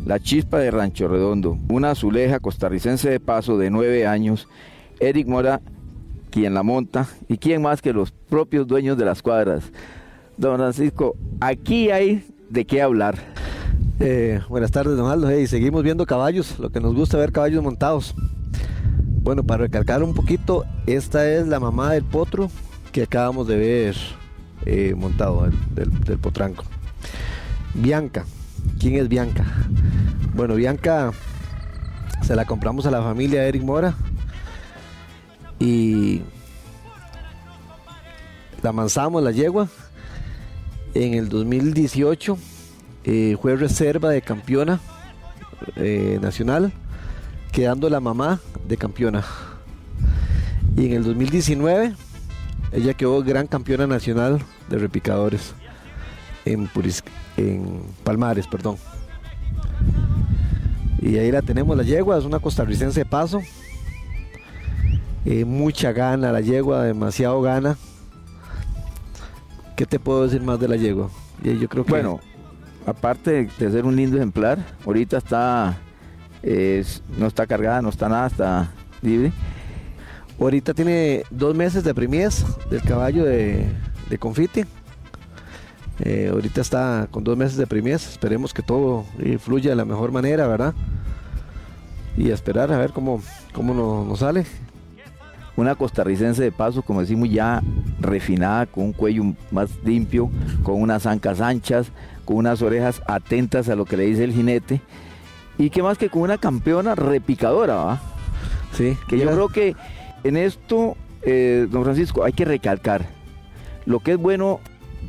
La Chispa de Rancho Redondo, una azuleja costarricense de paso de nueve años, Eric Mora, quien la monta, y quién más que los propios dueños de las cuadras. Don Francisco, aquí hay de qué hablar. Eh, buenas tardes, don Aldo. Hey, seguimos viendo caballos, lo que nos gusta ver caballos montados. Bueno, para recalcar un poquito, esta es la mamá del potro que acabamos de ver eh, montado del, del, potranco. Bianca. ¿Quién es Bianca? Bueno, Bianca se la compramos a la familia Eric Mora y la manzamos la yegua. En el 2018 eh, fue reserva de campeona eh, nacional, quedando la mamá de campeona. Y en el 2019 ella quedó gran campeona nacional de repicadores en, en Palmares, perdón. Y ahí la tenemos la yegua, es una costarricense de paso. Eh, mucha gana la yegua, demasiado gana. ¿Qué te puedo decir más de la yegua? Yo creo que... Bueno, aparte de ser un lindo ejemplar, ahorita está no está cargada, no está nada, está libre. Ahorita tiene dos meses de primies del caballo de, confite. Eh, ahorita está con dos meses de primies. Esperemos que todo fluya de la mejor manera, ¿verdad? Y esperar a ver cómo, cómo nos, sale. Una costarricense de paso, como decimos, ya refinada, con un cuello más limpio, con unas ancas anchas, con unas orejas atentas a lo que le dice el jinete. Y qué más que con una campeona repicadora, ¿va? Sí. Que yo creo que en esto, eh, don Francisco, hay que recalcar. Lo que es bueno,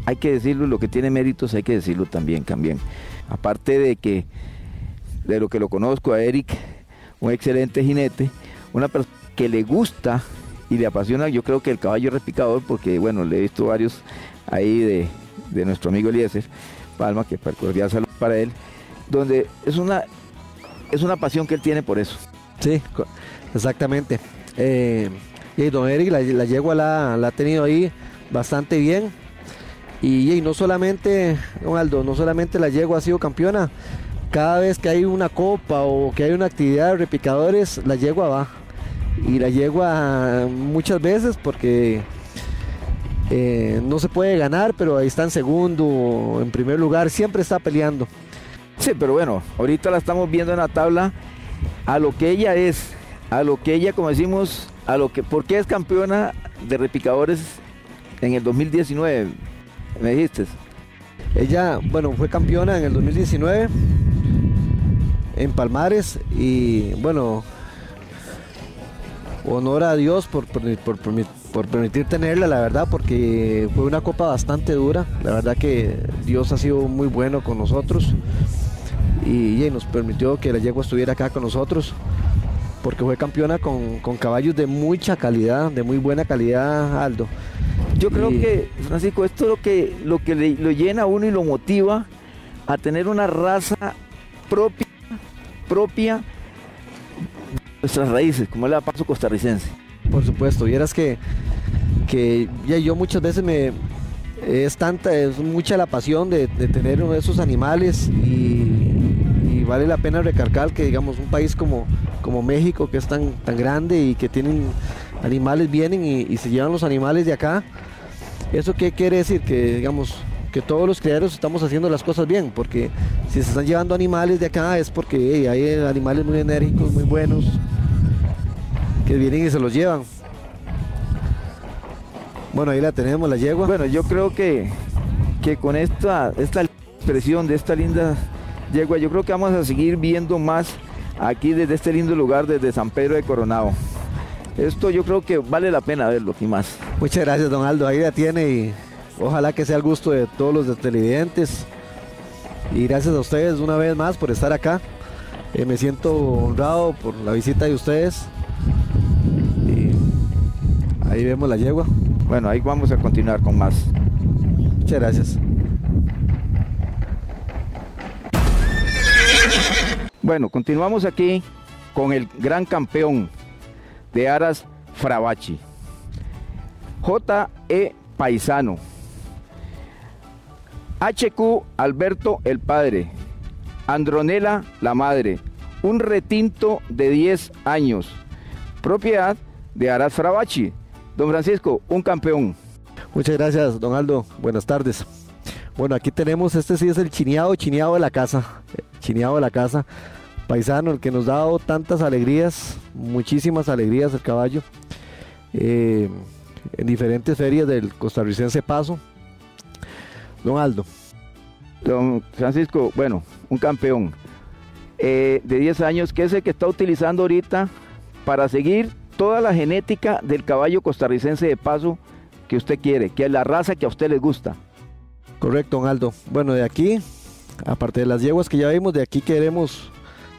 hay que decirlo, lo que tiene méritos, hay que decirlo también, también. Aparte de que, de lo que lo conozco a Eric, un excelente jinete, una persona que le gusta y le apasiona, yo creo que el caballo repicador, porque bueno, le he visto varios ahí de, de nuestro amigo Eliezer Palma, que para cordial salud para él, donde es una, es una pasión que él tiene por eso. Sí, exactamente. Eh, y don Eric, la, yegua la, ha tenido ahí bastante bien. Y, no solamente, don Aldo, no solamente la yegua ha sido campeona, cada vez que hay una copa o que hay una actividad de repicadores, la yegua va. Y la yegua muchas veces porque eh, no se puede ganar, pero ahí está en segundo, en primer lugar, siempre está peleando. Sí, pero bueno, ahorita la estamos viendo en la tabla a lo que ella es a lo que ella, como decimos, a lo que, ¿por qué es campeona de repicadores en el 2019? Me dijiste. Ella, bueno, fue campeona en el 2019 en Palmares y bueno, honor a Dios por, por, permitir tenerla, la verdad, porque fue una copa bastante dura. La verdad que Dios ha sido muy bueno con nosotros y, y nos permitió que la yegua estuviera acá con nosotros porque fue campeona con, caballos de mucha calidad, de muy buena calidad, Aldo. Yo creo que, Francisco, esto es lo que, lo que le, lo llena a uno y lo motiva a tener una raza propia, propia de nuestras raíces, como es la paso costarricense. Por supuesto, vieras que, que ya yo muchas veces me es tanta, es mucha la pasión de, tener uno de esos animales y, vale la pena recalcar que digamos un país como, como México, que es tan, tan grande y que tienen animales, vienen y, se llevan los animales de acá. ¿Eso qué quiere decir? Que digamos que todos los criaderos estamos haciendo las cosas bien, porque si se están llevando animales de acá es porque hay animales muy enérgicos, muy buenos, que vienen y se los llevan. Bueno, ahí la tenemos, la yegua. Bueno, yo creo que, que con esta, esta expresión de esta linda yegua, yo creo que vamos a seguir viendo más aquí desde este lindo lugar, desde San Pedro de Coronado. Esto yo creo que vale la pena verlo y más. Muchas gracias, don Aldo. Ahí la tiene y ojalá que sea el gusto de todos los televidentes. Y gracias a ustedes una vez más por estar acá. Eh, me siento honrado por la visita de ustedes. Y ahí vemos la yegua. Bueno, ahí vamos a continuar con más. Muchas gracias. Bueno, continuamos aquí con el gran campeón de Aras Frabachi. J.E. Paisano. HQ Alberto el padre. Andronela la madre. Un retinto de 10 años. Propiedad de Aras Frabachi. Don Francisco, un campeón. Muchas gracias, don Aldo. Buenas tardes. Bueno, aquí tenemos, este sí es el chineado, chineado de la casa. Chineado de la casa. Paisano, el que nos ha dado tantas alegrías, muchísimas alegrías el caballo. Eh, en diferentes ferias del costarricense Paso. Don Aldo. Don Francisco, bueno, un campeón eh, de 10 años, que es el que está utilizando ahorita para seguir toda la genética del caballo costarricense de paso que usted quiere, que es la raza que a usted le gusta. Correcto, don Aldo. Bueno, de aquí, aparte de las yeguas que ya vimos, de aquí queremos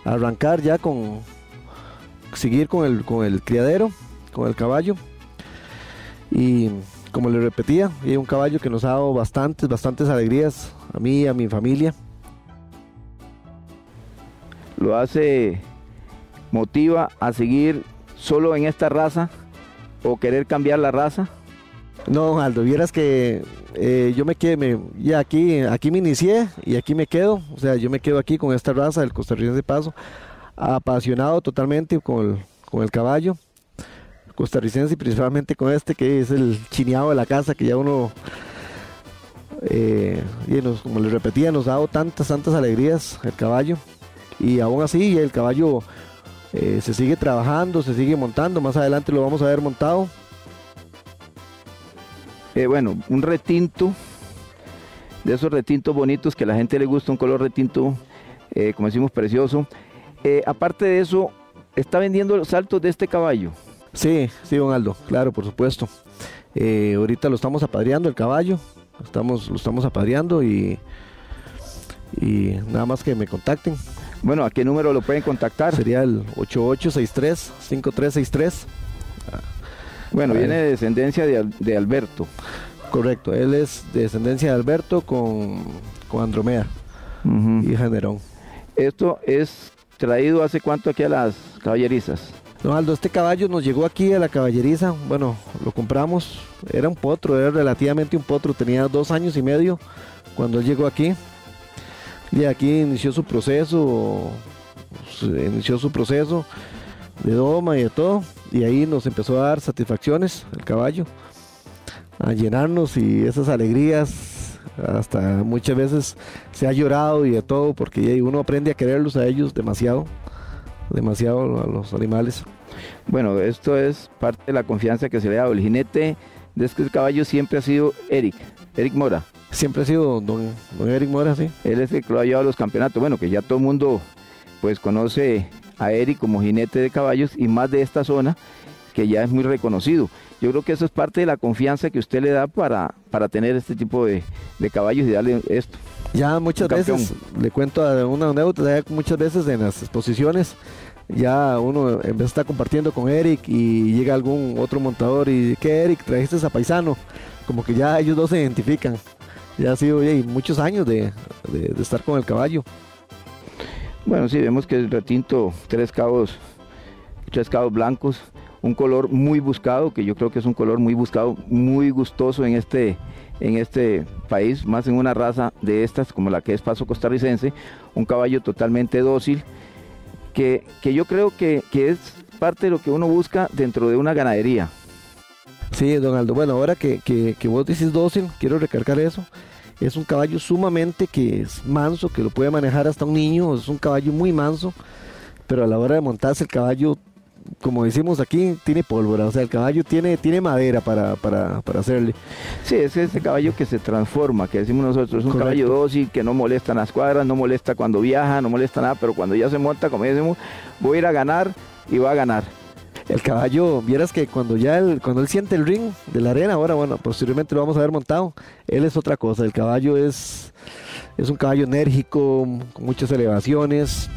arrancar ya con, seguir con el, con el criadero, con el caballo. Y como le repetía, es un caballo que nos ha dado bastantes, bastantes alegrías a mí y a mi familia. Lo hace, motiva a seguir solo en esta raza o querer cambiar la raza. No, Aldo, vieras que eh, yo me quedé, ya aquí, aquí me inicié y aquí me quedo. O sea, yo me quedo aquí con esta raza del costarricense paso, apasionado totalmente con el, con el caballo costarricense y principalmente con este que es el chineado de la casa que ya uno eh, y como les repetía nos ha dado tantas tantas alegrías el caballo. Y aún así el caballo eh, se sigue trabajando se sigue montando. Más adelante lo vamos a ver montado eh, bueno un retinto de esos retintos bonitos que a la gente le gusta un color retinto como decimos precioso aparte de eso está vendiendo los saltos de este caballo Sí, sí, don Aldo, claro, por supuesto. Eh, ahorita lo estamos apadreando el caballo, estamos, lo estamos apadreando y, y nada más que me contacten. Bueno, ¿a qué número lo pueden contactar? Sería el 8863-5363. Bueno, viene de descendencia de, Alberto. Correcto, él es de descendencia de Alberto con, con Andromeda, y hija Nerón. Esto es traído hace cuánto aquí a las caballerizas. Don Aldo, este caballo nos llegó aquí a la caballeriza, bueno, lo compramos, era un potro, era relativamente un potro, tenía dos años y medio cuando él llegó aquí. Y aquí inició su proceso, inició su proceso de doma y de todo, y ahí nos empezó a dar satisfacciones el caballo, a llenarnos y esas alegrías, hasta muchas veces se ha llorado y de todo, porque uno aprende a quererlos a ellos demasiado demasiado a los animales. Bueno, esto es parte de la confianza que se le ha dado. El jinete de este caballo siempre ha sido Eric, Eric Mora. Siempre ha sido don, Eric Mora, sí. Él es el que lo ha llevado a los campeonatos. Bueno, que ya todo el mundo pues conoce a Eric como jinete de caballos y más de esta zona que ya es muy reconocido. Yo creo que eso es parte de la confianza que usted le da para, para tener este tipo de, de caballos y darle esto. Ya muchas veces, le cuento una anécdota, muchas veces en las exposiciones, ya uno en vez de estar compartiendo con Eric y llega algún otro montador y ¿qué Eric? Trajiste a paisano. Como que ya ellos dos se identifican. Ya ha sido muchos años de, estar con el caballo. Bueno, sí, vemos que el retinto, tres cabos, tres cabos blancos, un color muy buscado, que yo creo que es un color muy buscado, muy gustoso en este, en este país, más en una raza de estas como la que es Paso Costarricense, un caballo totalmente dócil, que, yo creo que, es parte de lo que uno busca dentro de una ganadería. Sí, don Aldo, bueno, ahora que, que, vos decís dócil, quiero recargar eso. Es un caballo sumamente que es manso, que lo puede manejar hasta un niño, es un caballo muy manso, pero a la hora de montarse el caballo como decimos aquí, tiene pólvora, o sea, el caballo tiene, tiene madera para, para, para hacerle. Sí, es ese caballo que se transforma, que decimos nosotros, es un caballo dócil, que no molesta en las cuadras, no molesta cuando viaja, no molesta nada, pero cuando ya se monta, como decimos, voy a ir a ganar y va a ganar. El caballo, vieras que cuando ya él, cuando él siente el ring de la arena, ahora bueno, posteriormente lo vamos a ver montado, él es otra cosa, el caballo es, es un caballo enérgico, con muchas elevaciones,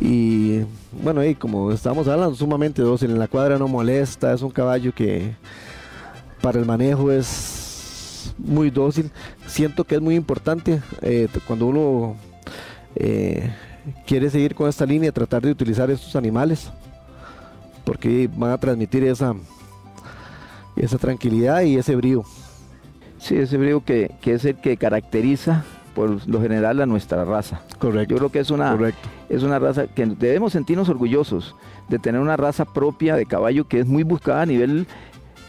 y bueno, como estamos hablando, sumamente dócil. En la cuadra no molesta, es un caballo que para el manejo es muy dócil. Siento que es muy importante eh, cuando uno eh, quiere seguir con esta línea, tratar de utilizar estos animales porque van a transmitir esa, esa tranquilidad y ese brío. Sí, ese brío que, que es el que caracteriza por lo general a nuestra raza. Correcto. Yo creo que es una, Correcto. es una raza que debemos sentirnos orgullosos de tener una raza propia de caballo que es muy buscada a nivel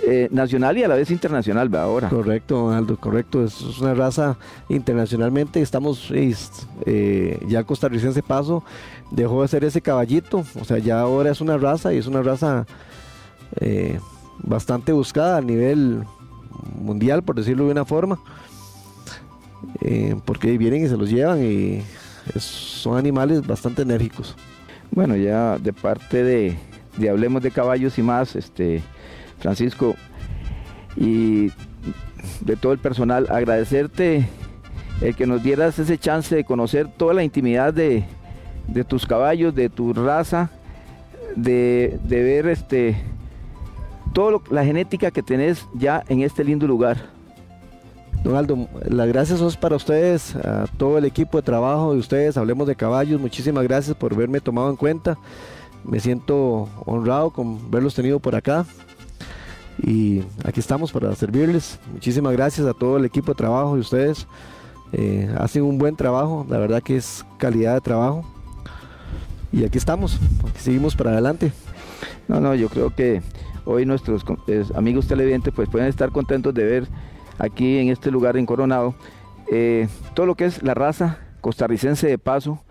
eh, nacional y a la vez internacional, ¿verdad? Ahora. Correcto, Aldo, correcto. Es, una raza internacionalmente. Estamos, es, eh, ya costarricense Paso dejó de ser ese caballito. O sea, ya ahora es una raza y es una raza eh, bastante buscada a nivel mundial, por decirlo de una forma. Eh, porque vienen y se los llevan y son animales bastante enérgicos. Bueno, ya de parte de, de Hablemos de Caballos y más, este Francisco, y de todo el personal, agradecerte el que nos dieras ese chance de conocer toda la intimidad de, de tus caballos, de tu raza, de, de ver este toda la genética que tenés ya en este lindo lugar. Don Aldo, las gracias son para ustedes, a todo el equipo de trabajo de ustedes, hablemos de caballos, muchísimas gracias por haberme tomado en cuenta. Me siento honrado con verlos tenido por acá. Y aquí estamos para servirles. Muchísimas gracias a todo el equipo de trabajo de ustedes. Eh, hacen un buen trabajo, la verdad que es calidad de trabajo. Y aquí estamos, seguimos para adelante. No, no, yo creo que hoy nuestros eh, amigos televidentes pues pueden estar contentos de ver aquí en este lugar en Coronado eh, todo lo que es la raza costarricense de paso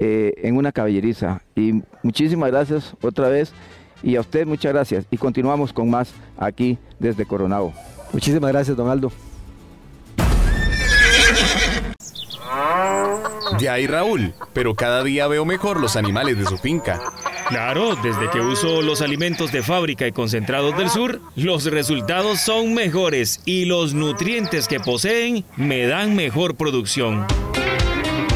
eh, en una caballeriza. Y muchísimas gracias otra vez y a usted muchas gracias. Y continuamos con más aquí desde Coronado. Muchísimas gracias, don De ahí Raúl, pero cada día veo mejor los animales de su finca. Claro, desde que uso los alimentos de fábrica y concentrados del sur, los resultados son mejores y los nutrientes que poseen me dan mejor producción.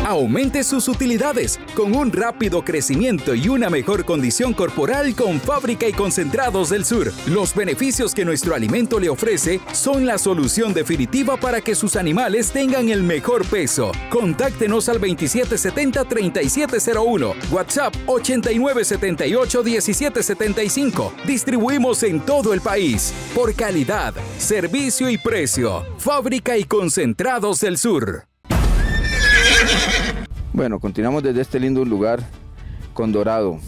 Aumente sus utilidades con un rápido crecimiento y una mejor condición corporal con Fábrica y Concentrados del Sur. Los beneficios que nuestro alimento le ofrece son la solución definitiva para que sus animales tengan el mejor peso. Contáctenos al 2770-3701, WhatsApp 8978-1775. Distribuimos en todo el país por calidad, servicio y precio. Fábrica y Concentrados del Sur. Bueno, continuamos desde este lindo lugar con Dorado,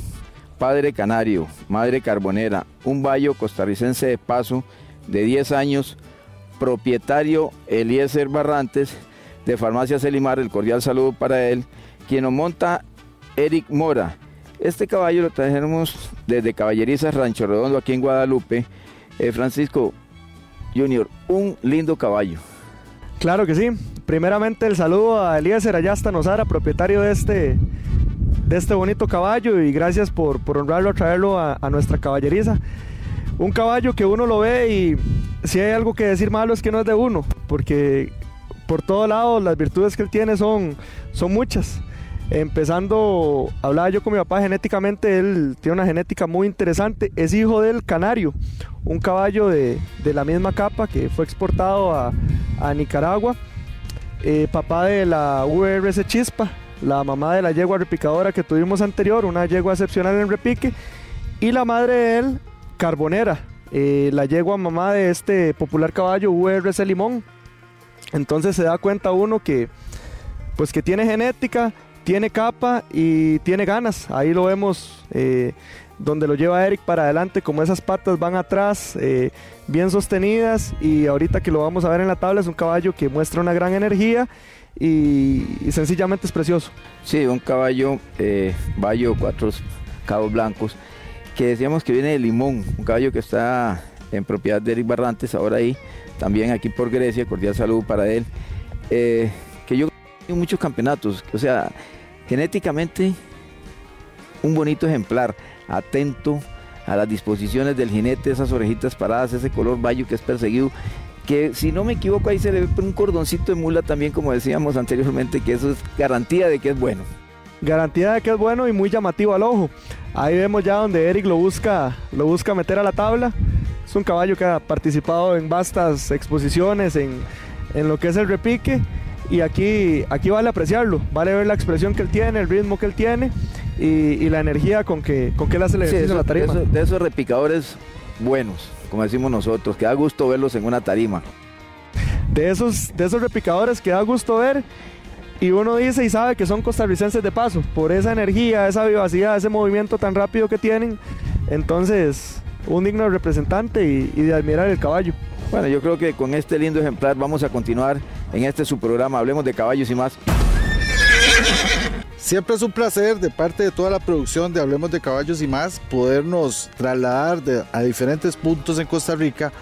padre canario, madre carbonera, un vallo costarricense de paso de 10 años, propietario Eliezer Barrantes de Farmacia Celimar, el cordial saludo para él, quien nos monta Eric Mora. Este caballo lo trajimos desde Caballerizas Rancho Redondo aquí en Guadalupe. Eh, Francisco Junior, un lindo caballo. Claro que sí. Primeramente el saludo a Eliezer Ayasta Nosara, propietario de este, de este bonito caballo y gracias por, por honrarlo traerlo a, a nuestra caballeriza. Un caballo que uno lo ve y si hay algo que decir malo es que no es de uno, porque por todo lado las virtudes que él tiene son, son muchas. Empezando, hablaba yo con mi papá genéticamente, él tiene una genética muy interesante, es hijo del canario, un caballo de, de la misma capa que fue exportado a, a Nicaragua, eh, papá de la VRS Chispa, la mamá de la yegua repicadora que tuvimos anterior, una yegua excepcional en repique, y la madre de él, Carbonera, eh, la yegua mamá de este popular caballo VRS Limón. Entonces se da cuenta uno que, pues que tiene genética, tiene capa y tiene ganas. Ahí lo vemos eh, donde lo lleva Eric para adelante, como esas patas van atrás, eh, bien sostenidas. Y ahorita que lo vamos a ver en la tabla, es un caballo que muestra una gran energía y, sencillamente es precioso. Sí, un caballo eh, Bayo, cuatro cabos blancos, que decíamos que viene de Limón, un caballo que está en propiedad de Eric Barrantes, ahora ahí, también aquí por Grecia, cordial saludo para él, eh, que yo tengo muchos campeonatos, o sea, genéticamente un bonito ejemplar, atento a las disposiciones del jinete, esas orejitas paradas, ese color Bayo que es perseguido, que si no me equivoco ahí se le ve un cordoncito de mula también, como decíamos anteriormente, que eso es garantía de que es bueno. Garantía de que es bueno y muy llamativo al ojo. Ahí vemos ya donde Eric lo busca, lo busca meter a la tabla. Es un caballo que ha participado en vastas exposiciones, en, en lo que es el repique. Y aquí, aquí vale apreciarlo, vale ver la expresión que él tiene, el ritmo que él tiene. Y, la energía con que, con que él hace el ejercicio en la tarima. De, esos repicadores buenos, como decimos nosotros, que da gusto verlos en una tarima. De esos, de esos repicadores que da gusto ver y uno dice y sabe que son costarricenses de paso, por esa energía, esa vivacidad, ese movimiento tan rápido que tienen. Entonces, un digno representante y, y de admirar el caballo. Bueno, yo creo que con este lindo ejemplar vamos a continuar en este su programa, Hablemos de Caballos y más. Siempre es un placer de parte de toda la producción de Hablemos de Caballos y más podernos trasladar a diferentes puntos en Costa Rica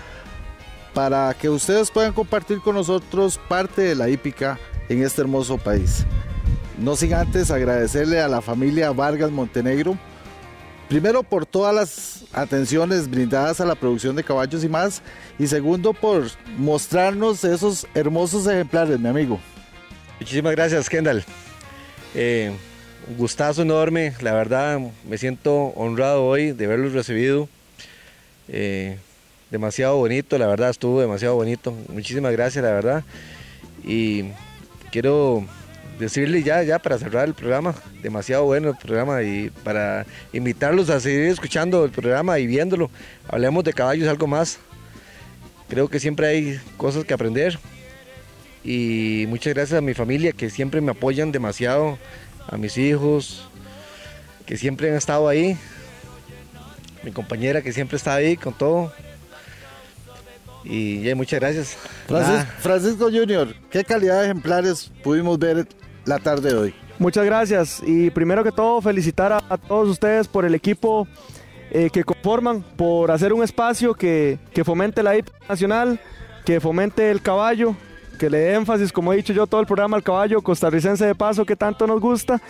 para que ustedes puedan compartir con nosotros parte de la hípica en este hermoso país. No sin antes agradecerle a la familia Vargas Montenegro, primero por todas las atenciones brindadas a la producción de caballos y más, y segundo por mostrarnos esos hermosos ejemplares, mi amigo. Muchísimas gracias, Kendall. Eh, un gustazo enorme, la verdad me siento honrado hoy de haberlos recibido. Eh, demasiado bonito, la verdad estuvo demasiado bonito. Muchísimas gracias, la verdad. Y quiero decirle ya, ya para cerrar el programa, demasiado bueno el programa y para invitarlos a seguir escuchando el programa y viéndolo. Hablemos de caballos, algo más. Creo que siempre hay cosas que aprender y muchas gracias a mi familia que siempre me apoyan demasiado, a mis hijos que siempre han estado ahí, mi compañera que siempre está ahí con todo. Y muchas gracias. Francisco, Junior, ¿qué calidad de ejemplares pudimos ver la tarde de hoy? Muchas gracias y primero que todo felicitar a, todos ustedes por el equipo eh, que conforman, por hacer un espacio que, que fomente la IP nacional, que fomente el caballo, que le dé énfasis, como he dicho yo, todo el programa al caballo costarricense de paso que tanto nos gusta.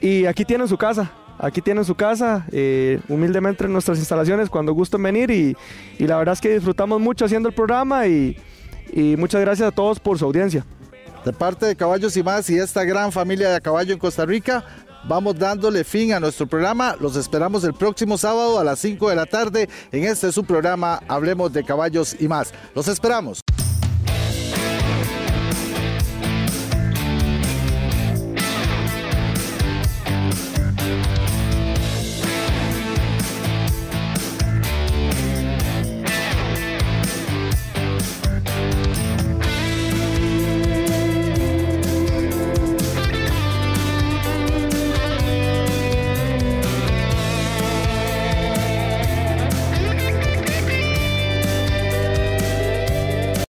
Y aquí tienen su casa, aquí tienen su casa, eh, humildemente en nuestras instalaciones cuando gusten venir y, la verdad es que disfrutamos mucho haciendo el programa y, y muchas gracias a todos por su audiencia. De parte de Caballos y más y esta gran familia de caballo en Costa Rica, vamos dándole fin a nuestro programa. Los esperamos el próximo sábado a las 5 de la tarde en este su programa Hablemos de Caballos y más. Los esperamos.